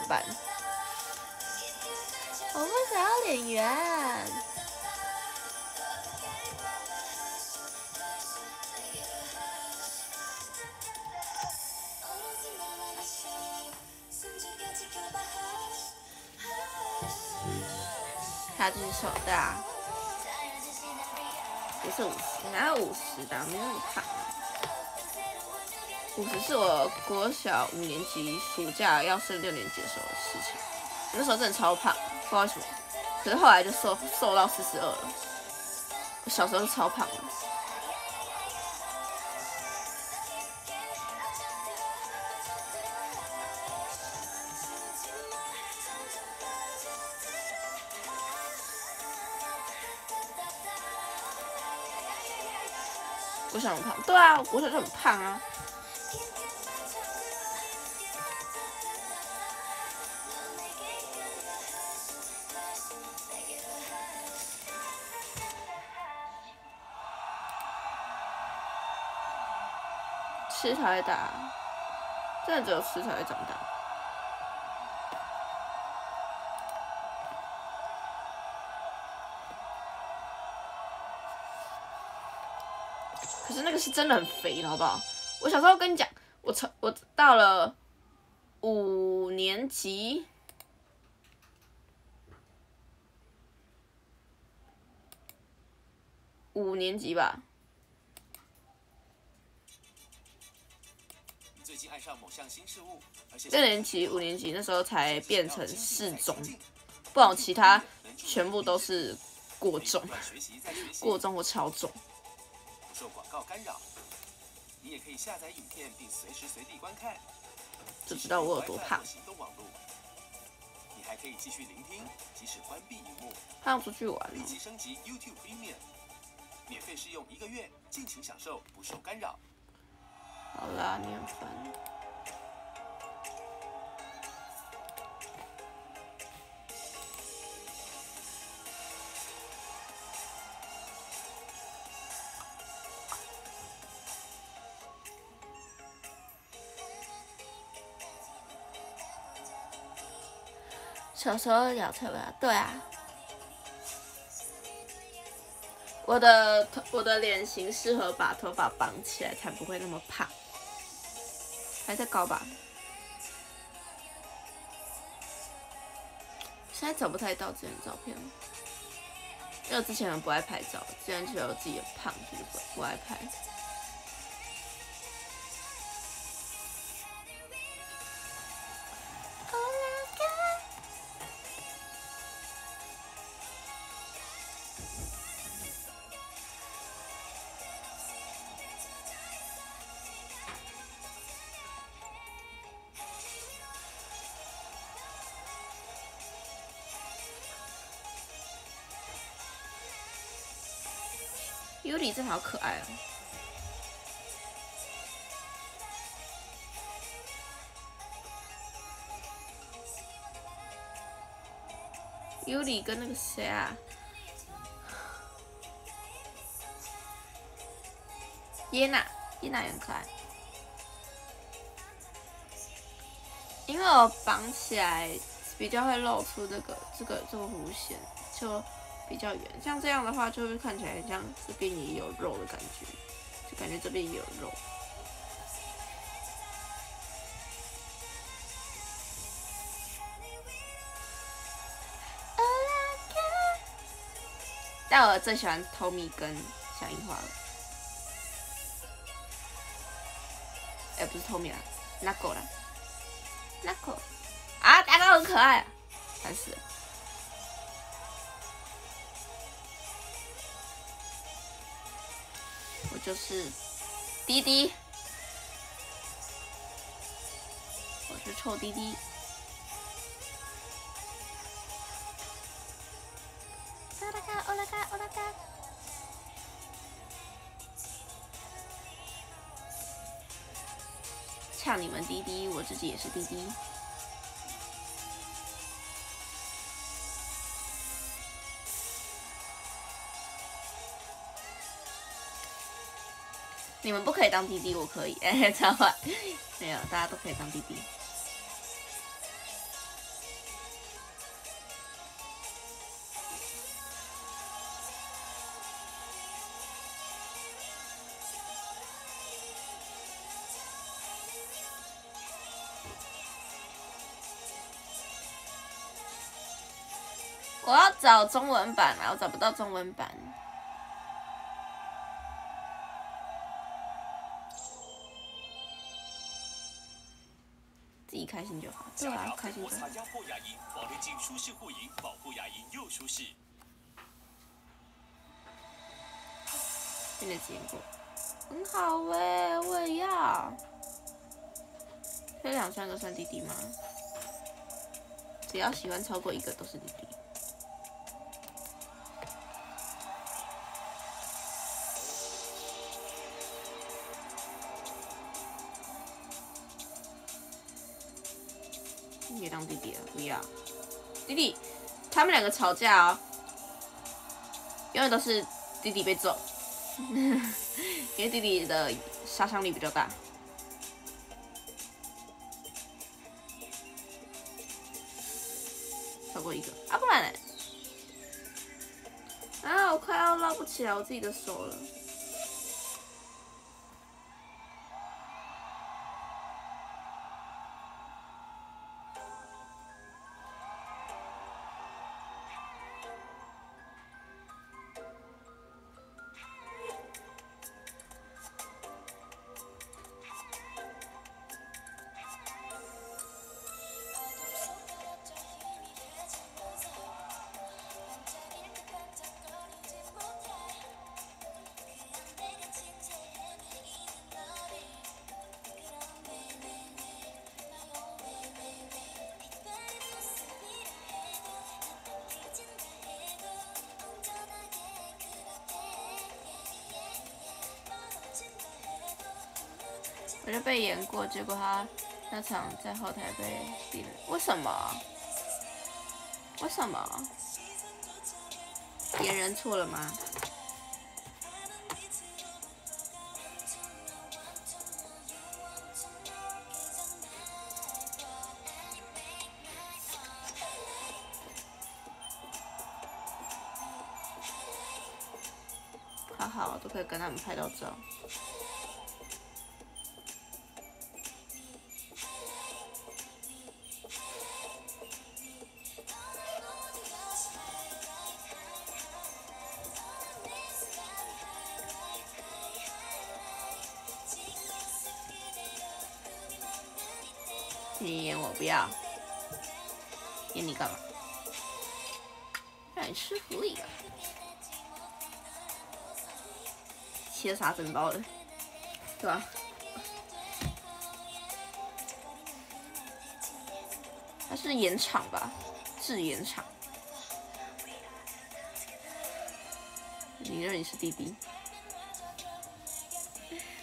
不国小五年级暑假要升六年级的时候的事情，那时候真的超胖，不知道为什么，可是后来就瘦瘦到四十二了。我小时候超胖的，国小很胖，对啊，我国小就很胖啊。吃才会大，真的只有吃才会长大。可是那个是真的很肥了，好不好？我小时候跟你讲，我从我到了五年级，五年级吧。六年级、五年级那时候才变成四中，不然其他全部都是过重、过重或超重。受广告干扰，你也可以下载影片并随时随地观看，就知道我有多胖。你还可以继续聆听，即使关闭荧幕。他要出去玩。立即升级 YouTube Premium，免费试用一个月，尽情享受，不受干扰。好啦，你很烦。小时候咬特别对啊，我的头我的脸型适合把头发绑起来，才不会那么胖。还在高吧？现在找不太到之前的照片了，因为之前很不爱拍照，之前觉得自己胖，就是不不爱拍。尤里真好可爱哦！尤里跟那个谁啊？耶娜，耶娜也很可爱。因为我绑起来比较会露出这个、这个、这个弧线，就。比较圆，像这样的话就会看起来像这边也有肉的感觉，就感觉这边也有肉。但我最喜欢 Tommy 跟小樱花了，哎，不是 Tommy 啦，Nago 啦，Nago，啊，大哥很可爱，烦死。就是滴滴，我是臭滴滴。呛你们滴滴，我自己也是滴滴。你们不可以当弟弟，我可以。哎，超坏，没有，大家都可以当弟弟。我要找中文版啊，我找不到中文版。开心就好，对啊，开心就好。真的见过，很好哎，我也要。这两三个算弟弟吗？只要喜欢超过一个都是弟弟。弟弟，不要，弟弟，他们两个吵架哦，永远都是弟弟被揍，因为弟弟的杀伤力比较大。超过一个啊，不然嘞，啊，我快要捞不起来我自己的手了。被演过，结果他那场在后台被毙了，为什么？为什么？演人错了吗？好好，都可以跟他们拍到照。你干嘛？让你吃福利啊！切啥整包的，对吧？他是盐场吧？制盐场。你认为你是弟弟？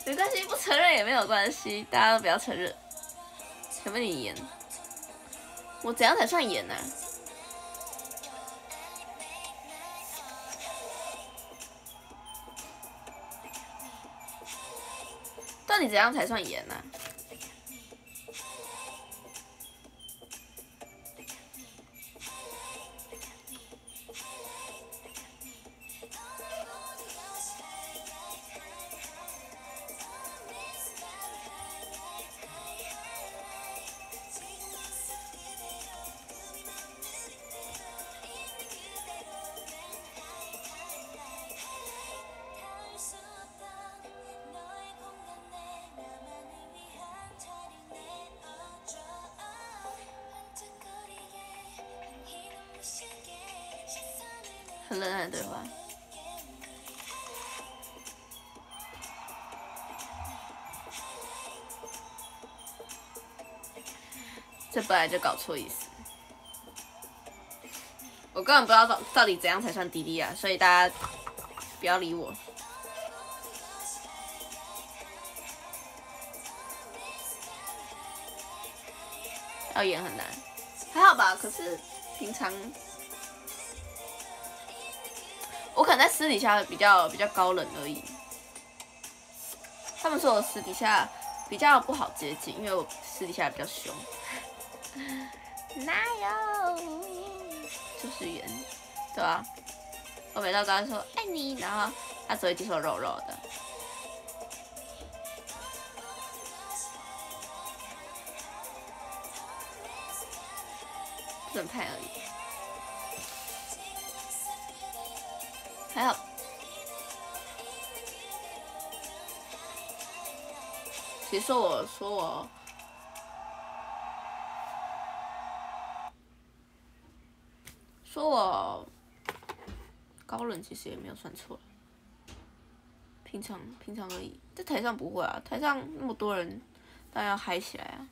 没关系，不承认也没有关系，大家都不要承认。想被你盐，我怎样才算演呢？到底怎样才算演呢？本来就搞错意思。我根本不知道到到底怎样才算滴滴啊，所以大家不要理我。要演很难，还好吧？可是平常。我可能在私底下比较比较高冷而已。他们说我私底下比较不好接近，因为我私底下比较凶。哪有？就是演，对吧？我每到跟他说爱你，然后他只会接受肉肉的。正派而已。还好，其实说我说我说我高冷，其实也没有算错，平常平常而已，在台上不会啊，台上那么多人，当然要嗨起来啊，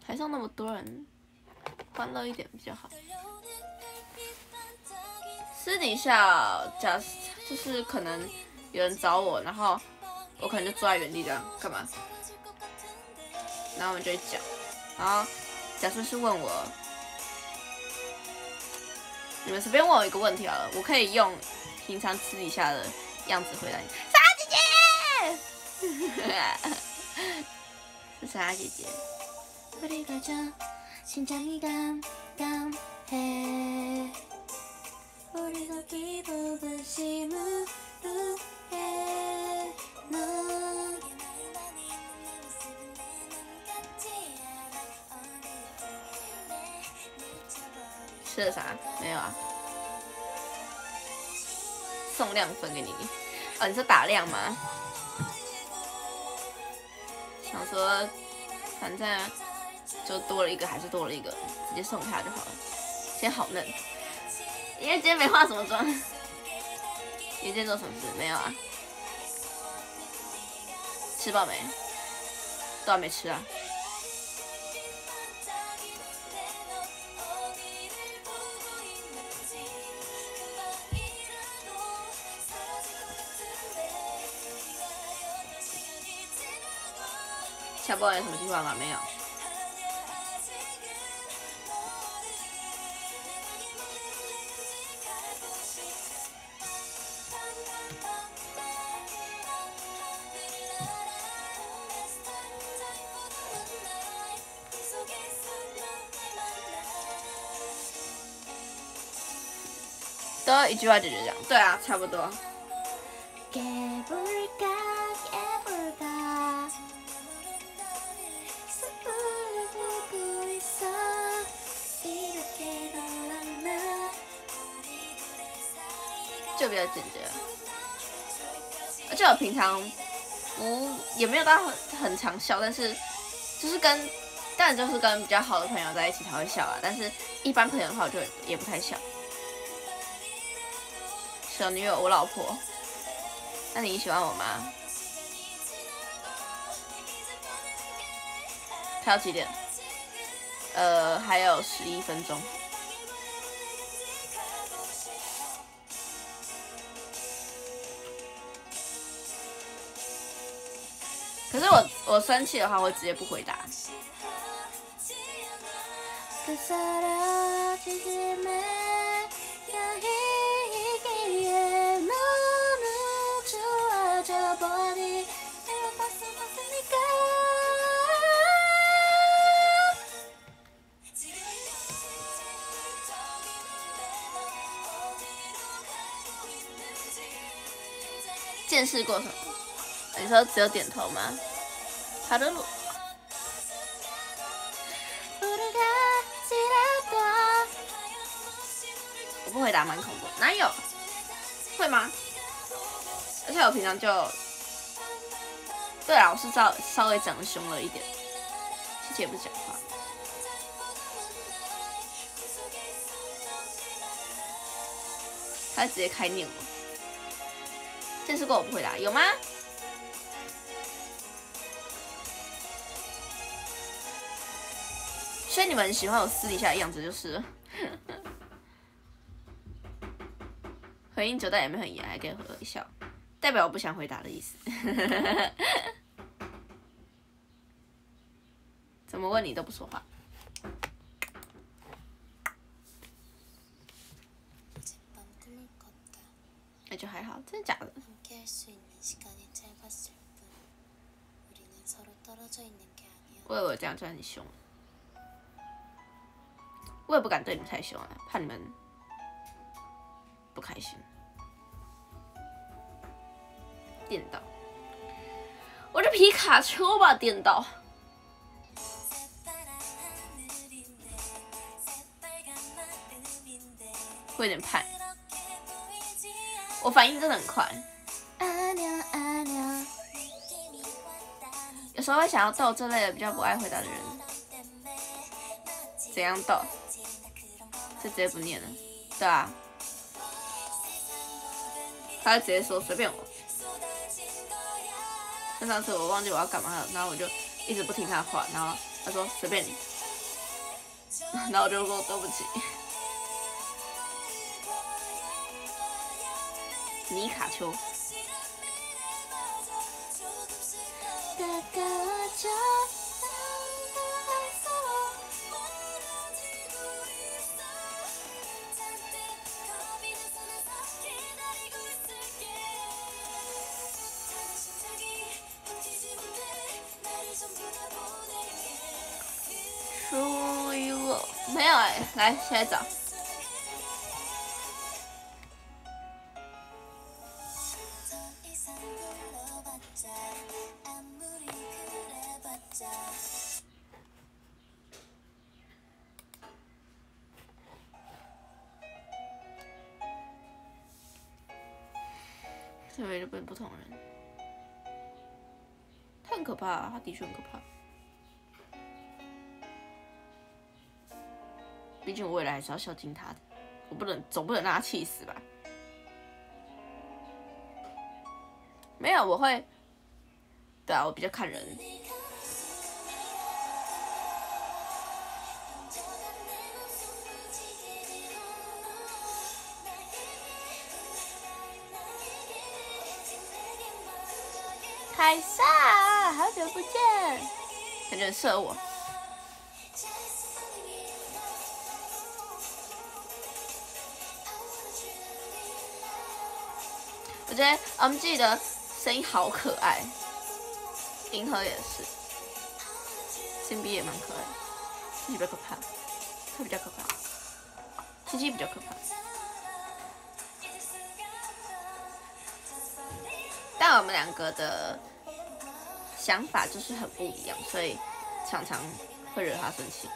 台上那么多人，欢乐一点比较好。私底下，假就是可能有人找我，然后我可能就坐在原地这样干嘛？然后我们就讲，然后假设是问我，你们随便问我一个问题好了，我可以用平常私底下的样子回答你。莎姐姐，是莎姐姐。吃了啥？没有啊。送量分给你。哦，你说打量吗？想说，反正就多了一个，还是多了一个，直接送他就好了。今天好嫩。因为今天没化什么妆，你今天做什么事？没有啊？吃饱没？都还没吃啊？下播有什么计划吗？没有。都一句话解决这样，对啊，差不多。平常不也没有到很很常笑，但是就是跟，但就是跟比较好的朋友在一起才会笑啊，但是一般朋友的话我就也不太笑。小女友，我老婆。那你喜欢我吗？还有几点？呃，还有十一分钟。可是我我生气的话，我直接不回答。见识过什么？你说只有点头吗？他的路。我不回答蛮恐怖，哪有？会吗？而且我平常就，对啊，我是稍稍微长得凶了一点，之前不讲话。他直接开念我。见识过我不回答，有吗？所以你们喜欢我私底下的样子，就是 回应九代也没很严，还可以微笑，代表我不想回答的意思。怎么问你都不说话？那就还好，真的假的？我以为这样就很凶，我也不敢对你们太凶啊，怕你们不开心。电到，我这皮卡丘吧，电到，会有点怕。我反应真的很快。有时候会想要逗这类的比较不爱回答的人，怎样逗？就直接不念了，对啊。他就直接说随便我。像上次我忘记我要干嘛了，然后我就一直不听他话，然后他说随便你，然后我就说对不起。尼卡丘。来现在找。这为了变不同人，他很可怕，他的确很可怕。毕竟我未来还是要孝敬他的，我不能总不能让他气死吧？没有，我会，对啊，我比较看人。凯撒，好久不见。感觉很适合我。觉得 MG 的声音好可爱，银河也是，新币也蛮可爱，七七比较可怕，他比较可怕，七七比较可怕。但我们两个的想法就是很不一样，所以常常会惹他生气。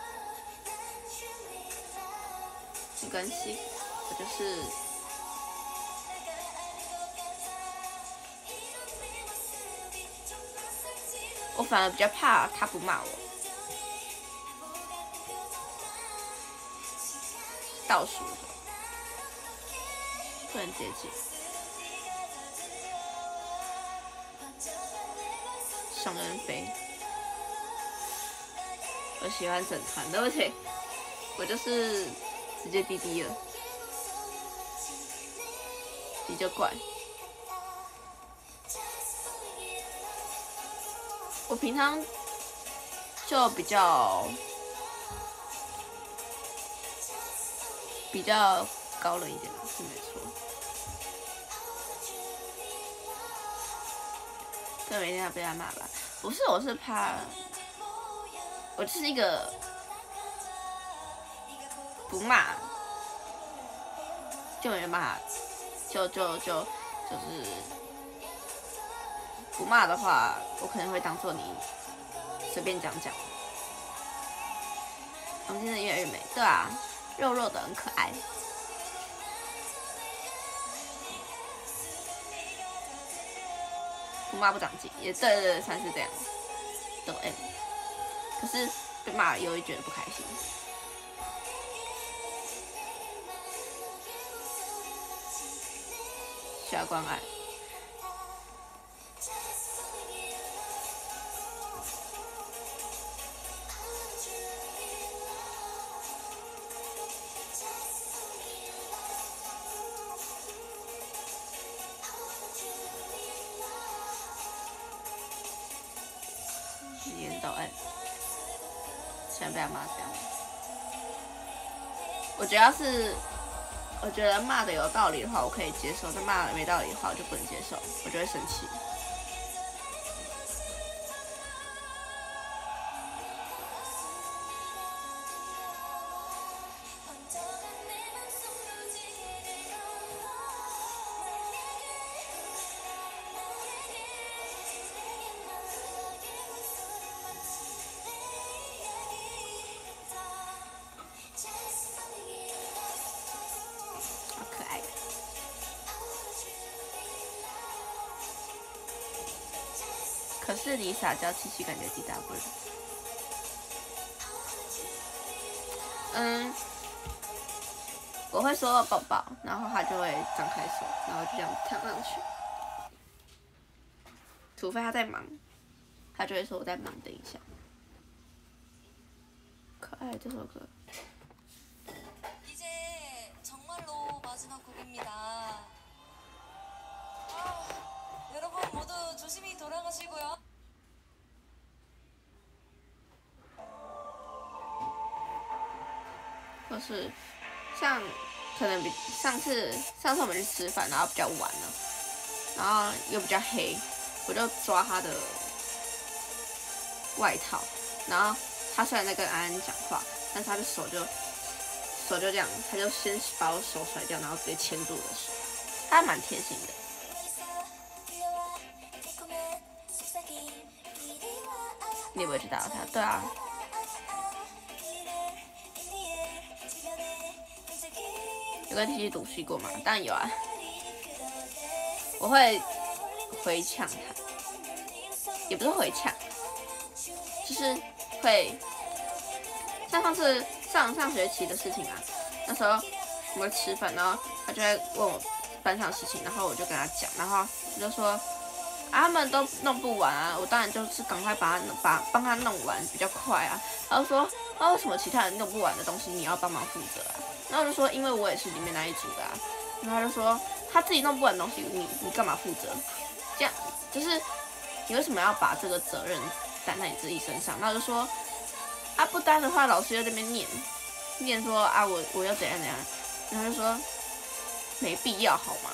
没关系，我就是我反而比较怕他不骂我。倒数，不能接近。上人飞，我喜欢整团，对不起，我就是直接滴滴了，比较怪。我平常就比较比较高冷一点，是没错。可能一定要被他骂吧？不是，我是怕，我就是一个不骂就没骂，就就就就是不骂的话，我可能会当做你随便讲讲。我们现在越来越美，对啊，肉肉的很可爱。不骂不长进，也对对对，算是这样，都 M，可是被骂了又会觉得不开心，需要关爱。只要是，我觉得骂的有道理的话，我可以接受；但骂的没道理的话，我就不能接受，我就会生气。可是 Lisa 叫七七感觉 D W。嗯，我会说抱抱，然后他就会张开手，然后就这样躺上去。除非他在忙，他就会说我在忙，等一下。可爱这首歌。 이제 정말로 마지막 곡입니다. 아, 여러분 모두 조심히 돌아가시고요. 是像可能比上次上次我们去吃饭，然后比较晚了，然后又比较黑，我就抓他的外套，然后他虽然在跟安安讲话，但是他的手就手就这样，他就先把我手甩掉，然后直接牵住我的手，他还蛮贴心的。你也不会去打扰他，对啊，有跟 T T 赌气过吗？当然有啊，我会回呛他，也不是回呛，就是会像上次上上学期的事情啊，那时候我们吃饭，然后他就会问我班上的事情，然后我就跟他讲，然后我就说。他们都弄不完啊，我当然就是赶快把他把帮他弄完比较快啊。他就说，那、为什么其他人弄不完的东西你要帮忙负责啊？然后就说，因为我也是里面那一组的啊。然后他就说，他自己弄不完东西，你你干嘛负责？这样就是你为什么要把这个责任担在你自己身上。然后就说啊不担的话，老师在那边念念说啊我我要怎样怎样，然后就说没必要好吗？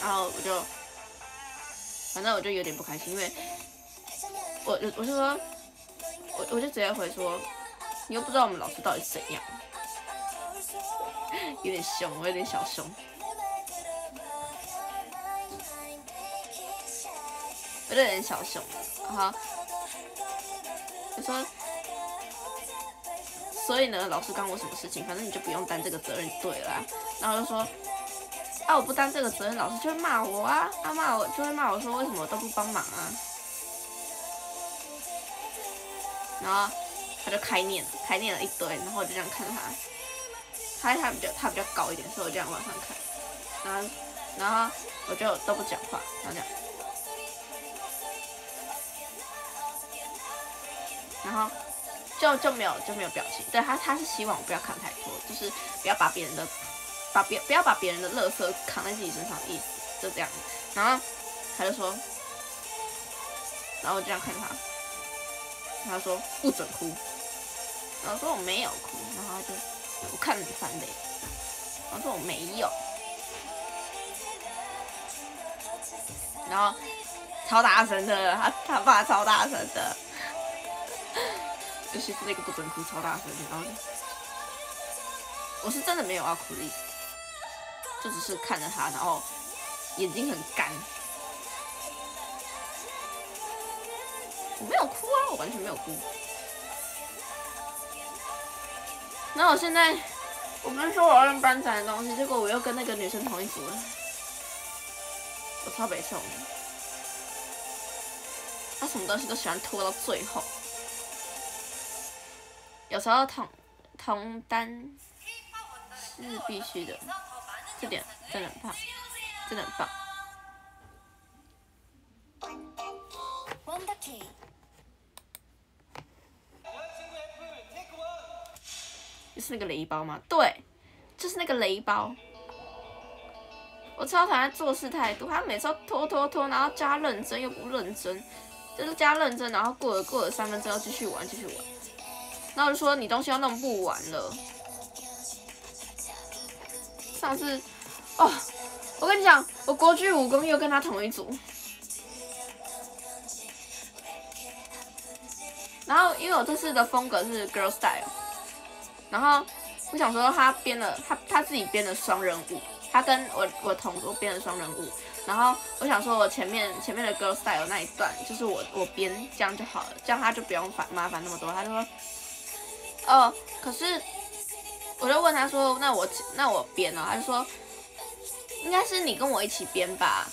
然后我就反正我就有点不开心，因为我我就说我我就直接回说你又不知道我们老师到底怎样，有点凶，我有点小凶。我有点小凶，好，我说，所以呢，老师干我什么事情，反正你就不用担这个责任，对了。然后就说，啊，我不担这个责任，老师就会骂我啊，他骂我就会骂我说为什么都不帮忙啊。然后他就开念，开念了一堆，然后我就这样看他，他他比较他比较高一点，所以我这样往上看，然后然后我就都不讲话，然后这样。然后就就没有就没有表情，对他他是希望我不要看太多，就是不要把别人的把别不要把别人的乐色扛在自己身上的意思，就这样。然后他就说，然后我这样看他，他说不准哭，然后说我没有哭，然后他就我看你翻脸，然后说我没有，然后超大声的，他他爸超大声的。尤其是那个不准哭超大声的，然后我是真的没有要哭的意思，就只是看着他，然后眼睛很干。我没有哭啊，我完全没有哭。那我现在，我不是说我要认班长的东西，结果我又跟那个女生同一组了，我超北宋。他什么东西都喜欢拖到最后。有时候同同单是必须的，这点真的很棒，真的很棒。就是那个雷包吗？对，就是那个雷包。我超讨厌做事态度，他每次都拖拖拖，然后加认真又不认真，就是加认真，然后过了过了三分钟要继续玩，继续玩。然后就说你东西要弄不完了。上次，哦，我跟你讲，我国剧武功又跟他同一组。然后因为我这次的风格是 girl style，然后我想说他编了他他自己编的双人舞，他跟我我同桌编的双人舞，然后我想说我前面前面的 girl style 那一段就是我我编这样就好了，这样他就不用烦麻烦那么多，他就说。哦，可是我就问他说：“那我那我编了？”他就说：“应该是你跟我一起编吧。”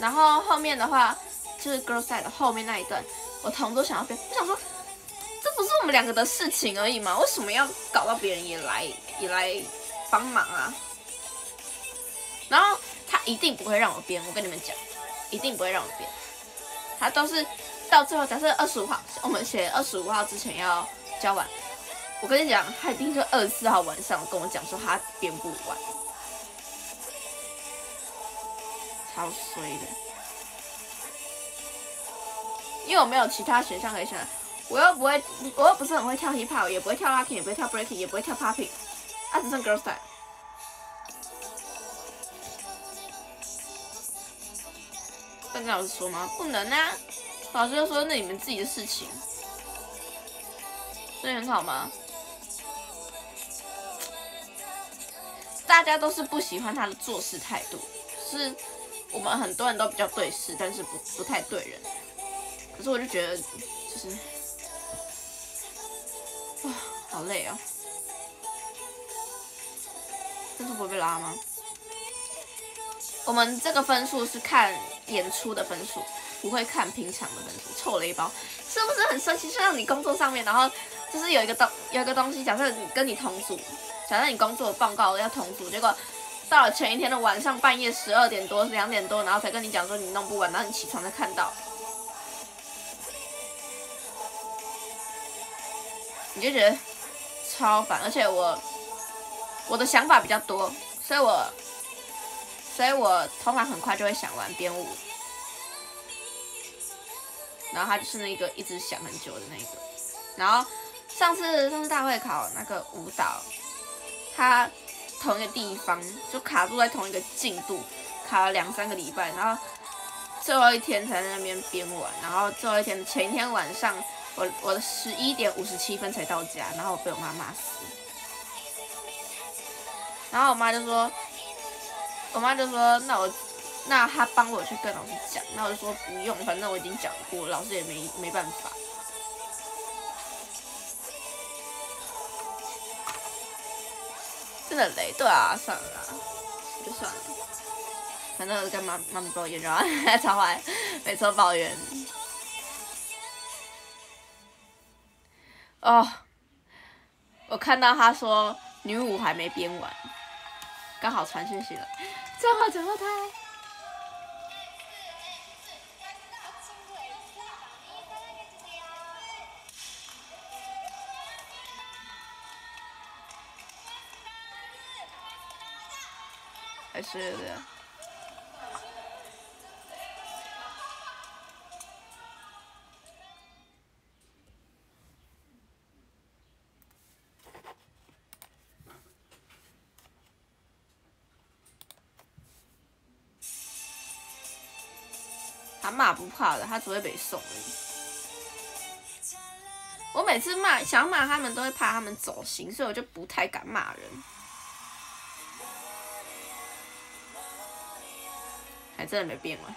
然后后面的话就是 girl side 后面那一段，我同桌想要编，我想说我们两个的事情而已嘛？为什么要搞到别人也来也来帮忙啊？然后他一定不会让我编，我跟你们讲，一定不会让我编。他都是到最后，假设二十五号，我们写二十五号之前要交完。我跟你讲，他一定是二十四号晚上跟我讲说他编不完，超衰的。因为我没有其他选项可以选，我又不会，我又不是很会跳 hip hop，也不会跳 locking，也不会跳 breaking，也不会跳 popping，啊，只剩 girl style。跟老师说吗？不能啊！老师就说那你们自己的事情，这很好吗？大家都是不喜欢他的做事态度，是我们很多人都比较对事，但是不不太对人。可是我就觉得，就是，哇，好累啊！分数不会被拉吗？我们这个分数是看演出的分数，不会看平常的分数。臭了一包，是不是很生气？就像你工作上面，然后就是有一个东有一个东西，假设你跟你同组。假设你工作报告要同组，结果到了前一天的晚上半夜十二点多、两点多，然后才跟你讲说你弄不完，然后你起床才看到，你就觉得超烦。而且我我的想法比较多，所以我所以我通常很快就会想完编舞，然后他就是那个一直想很久的那个。然后上次上次大会考那个舞蹈，他同一个地方就卡住在同一个进度，卡了两三个礼拜，然后最后一天才在那边编完，然后最后一天前一天晚上，我我十一点五十七分才到家，然后我被我妈骂死。然后我妈就说，我妈就说，那我那她帮我去跟老师讲，那我就说不用，反正我已经讲过，老师也没没办法。真的累，对啊，算了啦，就算了，反正我跟妈妈咪抱怨，然 后超坏，每次抱怨。哦，我看到他说女舞还没编完。刚好传讯息了，正好找到他。还是的。他骂不怕的，他只会被送。我每次骂想骂他们，都会怕他们走心，所以我就不太敢骂人。还真的没变完。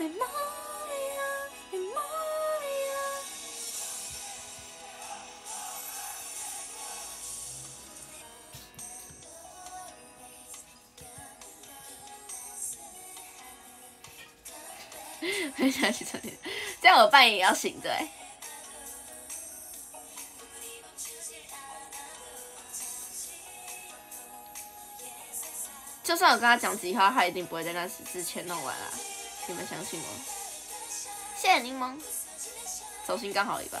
半夜也要醒着哎。就算我跟他讲几号，他一定不会在那时之前弄完啊！你们相信我？谢谢柠檬，手心刚好一半。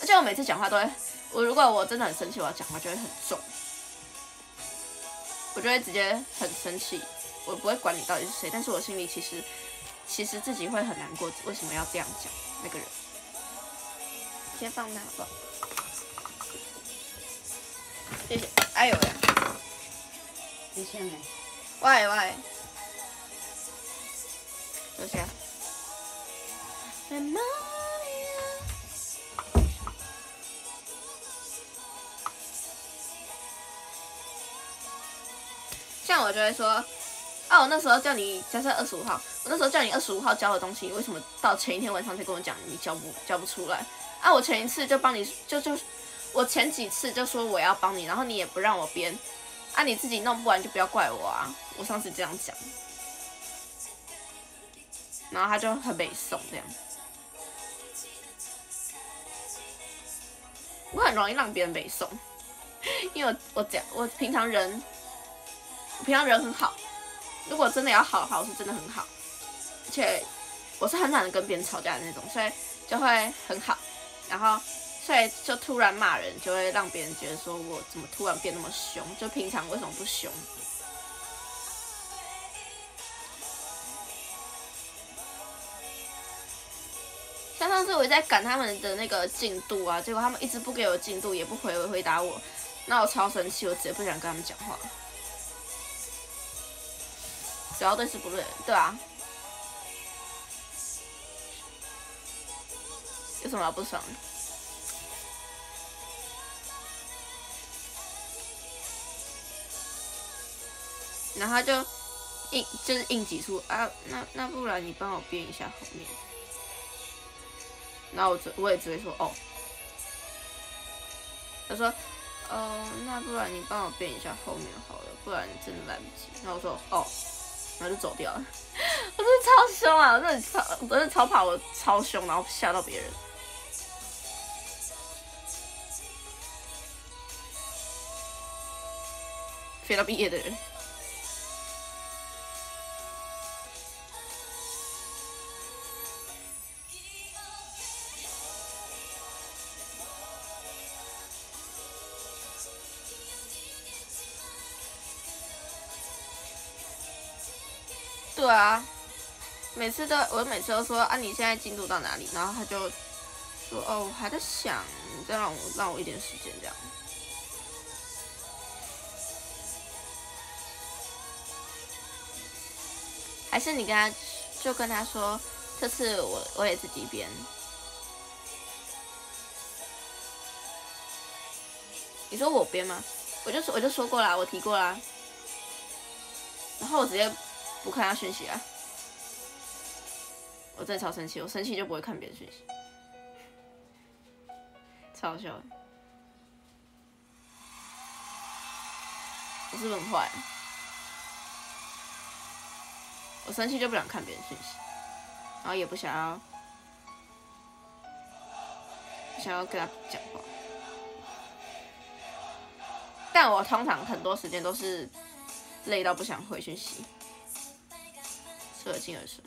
而且我每次讲话都会，我如果我真的很生气，我要讲话就会很重，我就会直接很生气，我不会管你到底是谁，但是我心里其实。其实自己会很难过，为什么要这样讲？那个人，先放那吧。谢谢。哎呦喂！谢谢没？喂喂。多谢。像我就会说。哦！我那时候叫你加上二十五号，我那时候叫你二十五号交的东西，你为什么到前一天晚上才跟我讲你交不交不出来？啊！我前一次就帮你，就就我前几次就说我要帮你，然后你也不让我编，啊！你自己弄不完就不要怪我啊！我上次这样讲，然后他就很没送这样，我很容易让别人没送，因为我我讲我平常人，我平常人很好。如果真的要好的话，我是真的很好，而且我是很懒得跟别人吵架的那种，所以就会很好。然后，所以就突然骂人，就会让别人觉得说我怎么突然变那么凶？就平常为什么不凶？像上次我在赶他们的那个进度啊，结果他们一直不给我进度，也不回回答我，那我超生气，我直接不想跟他们讲话。主要对事不对人，对啊，有什么不爽？然后就硬就是硬挤出啊，那那不然你帮我编一下后面。然后我只我也只会说哦。他说，哦，那不然你帮我编一下后面好了，不然真的来不及。然后我说哦。然后就走掉了，我真的超凶啊！我真的超，我真的超怕我超凶，然后吓到别人。飞到毕业的人。对啊，每次都我每次都说啊，你现在进度到哪里？然后他就说哦，我还在想，你再让我让我一点时间这样。还是你跟他就跟他说，这次我我也自己编。你说我编吗？我就说我就说过啦，我提过啦。然后我直接不看他讯息啊，我真的超生气，我生气就不会看别人讯息，超好笑的。我是不是很坏？我生气就不想看别人讯息，然后也不想要不想要跟他讲话。但我通常很多时间都是累到不想回讯息，侧耳进耳顺。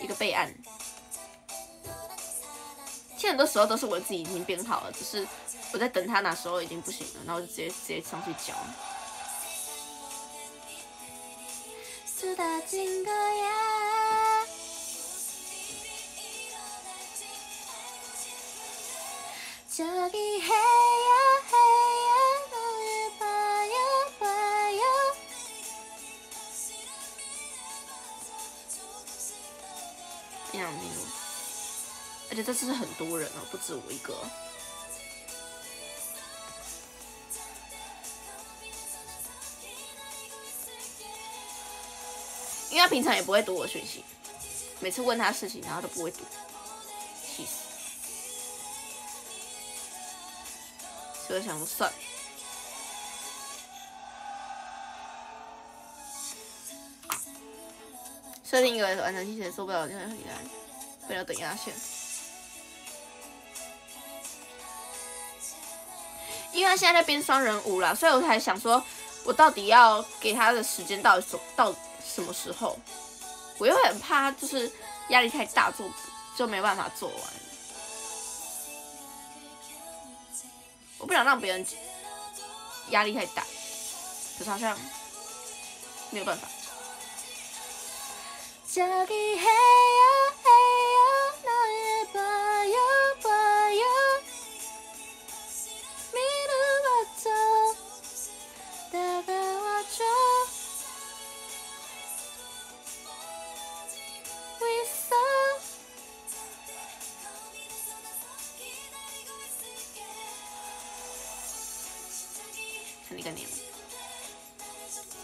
一个备案，其实很多时候都是我自己已经编好了，只是我在等他那时候已经不行了，然后就直接直接上去教。一两名，而且这次是很多人哦，不止我一个。因为他平常也不会读我讯息，每次问他事情，然后都不会读，气死。所以想说算了。设定一个完成提前受不了，就很厉害，不要等压线。因为他现在在编双人舞啦，所以我才想说，我到底要给他的时间到底什到什么时候？我又很怕，就是压力太大，做就没办法做完。我不想让别人压力太大，可是好像没有办法。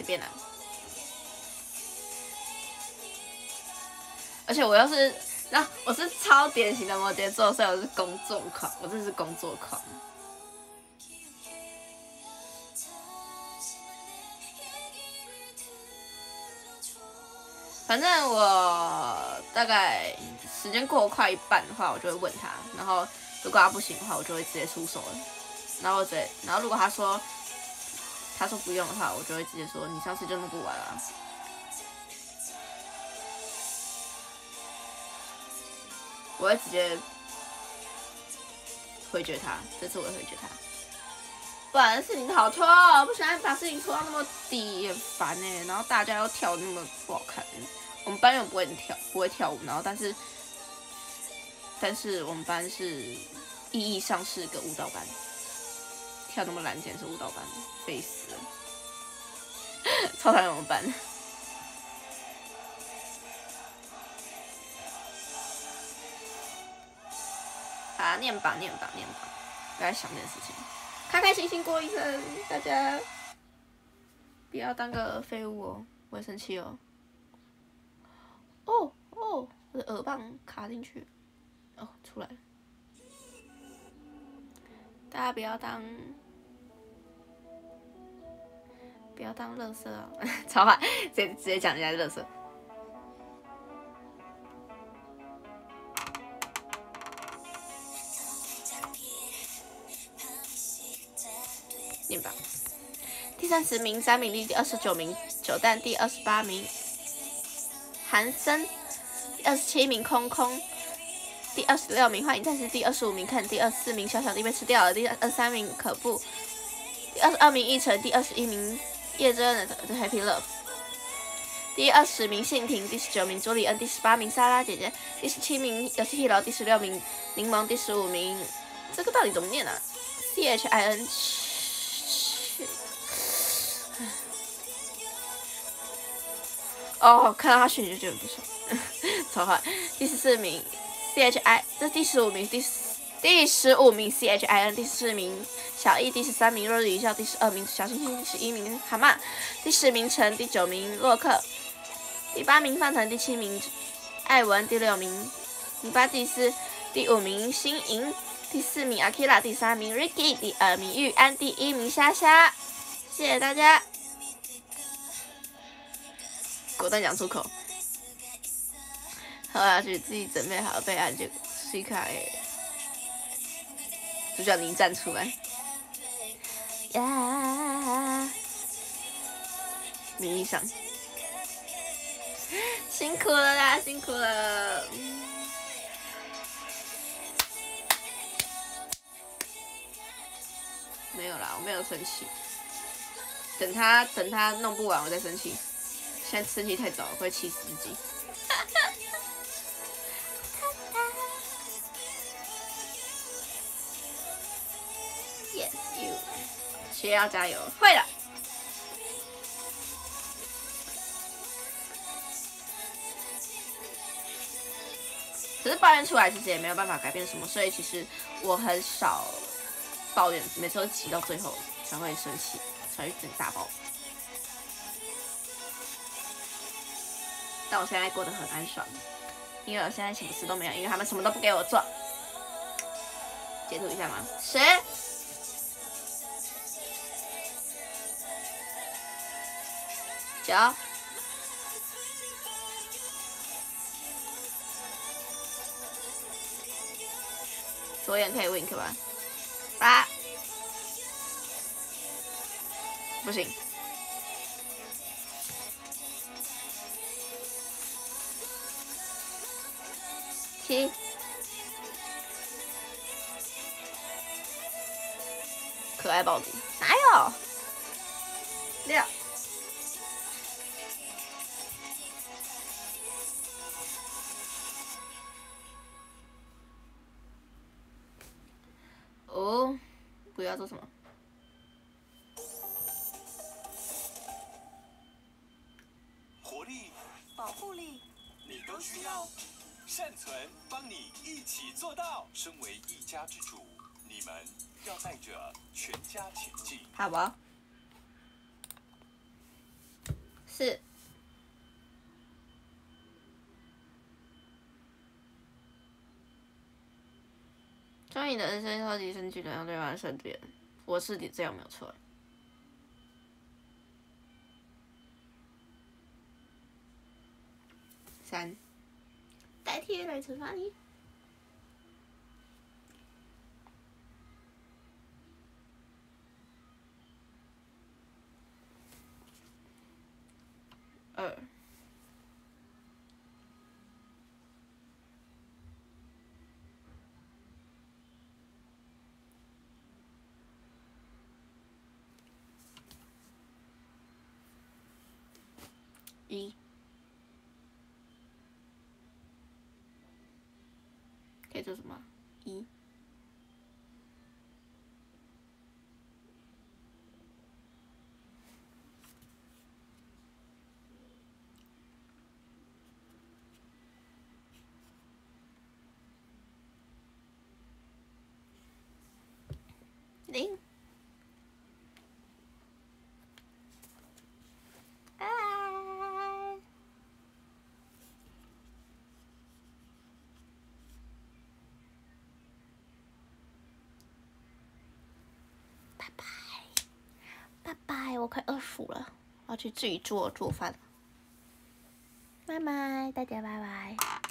随便啦。而且我要是，那我是超典型的摩羯座，所以我是工作狂，我真是工作狂。反正我大概时间过快一半的话，我就会问他，然后如果他不行的话，我就会直接出手了。然后直然后如果他说他说不用的话，我就会直接说你上次就弄不完了。我会直接回绝他，这次我会回绝他。不然事情好拖，不喜欢把事情拖到那么低，很烦呢。然后大家又跳那么不好看，我们班又不会跳，不会跳舞。然后但是但是我们班是意义上是个舞蹈班，跳那么难简直是舞蹈班，废死了，超讨厌我们班。啊，念吧，念吧，念吧，不要想这件事情，开开心心过一生，大家不要当个废物哦，我会生气哦。哦哦，我的耳棒卡进去，哦，出来了。大家不要当，不要当乐色啊！超坏，直接直接讲人家乐色。念吧。第三十名张敏丽，第二十九名九蛋，第二十八名韩森，第二十七名空空，第二十六名幻影战士，第二十五名看，第二十四名小小弟被吃掉了，第二十三名可不，第二十二名奕晨，第二十一名叶真的 Happy Love，第二十名信婷，第十九名朱莉恩，第十八名莎拉姐姐，第十七名游戏 T 楼，第十六名柠檬，第十五名这个到底怎么念啊、c H I N 哦，看到他选就觉得不爽，超坏。第十四名 C H I，这是第十五名，第十第十五名 C H I N，第十四名小易，第十三名落日一笑，第十二名小星星，第十一名蛤蟆，第十名陈，第九名洛克，第八名范腾，第七名艾文，第六名泥巴，蒂斯，第五名新莹，第四名阿 Kira，第三名 Ricky，第二名玉安，第一名虾虾。谢谢大家。果断讲出口。喝下去，自己准备好备案就 C 卡耶。主角你站出来。呀，名义上，辛苦了啦，辛苦了。没有啦，我没有生气。等他等他弄不完，我再生气。现在生气太早了，会气死自己。学要加油，会了。可是抱怨出来，其实也没有办法改变什么，所以其实我很少抱怨，每次都急到最后才会生气，才会整大爆。但我现在过得很安爽，因为我现在什么事都没有，因为他们什么都不给我做。截图一下吗？十、九、左眼可以 wink 吧？八，不行。七，可爱豹子哪有？六，要做什么？活力保护力，你都需要，善存帮你一起做到。身为一家之主，你们要带着全家前进。好吧。四，终于的人生超级升级能量对完胜别人，我是你这样没有错。三，代替来惩罚你。二，一，可以做什么？一，零。拜。拜拜，拜快饿死了，我要去自己做做饭。拜拜，大家拜拜。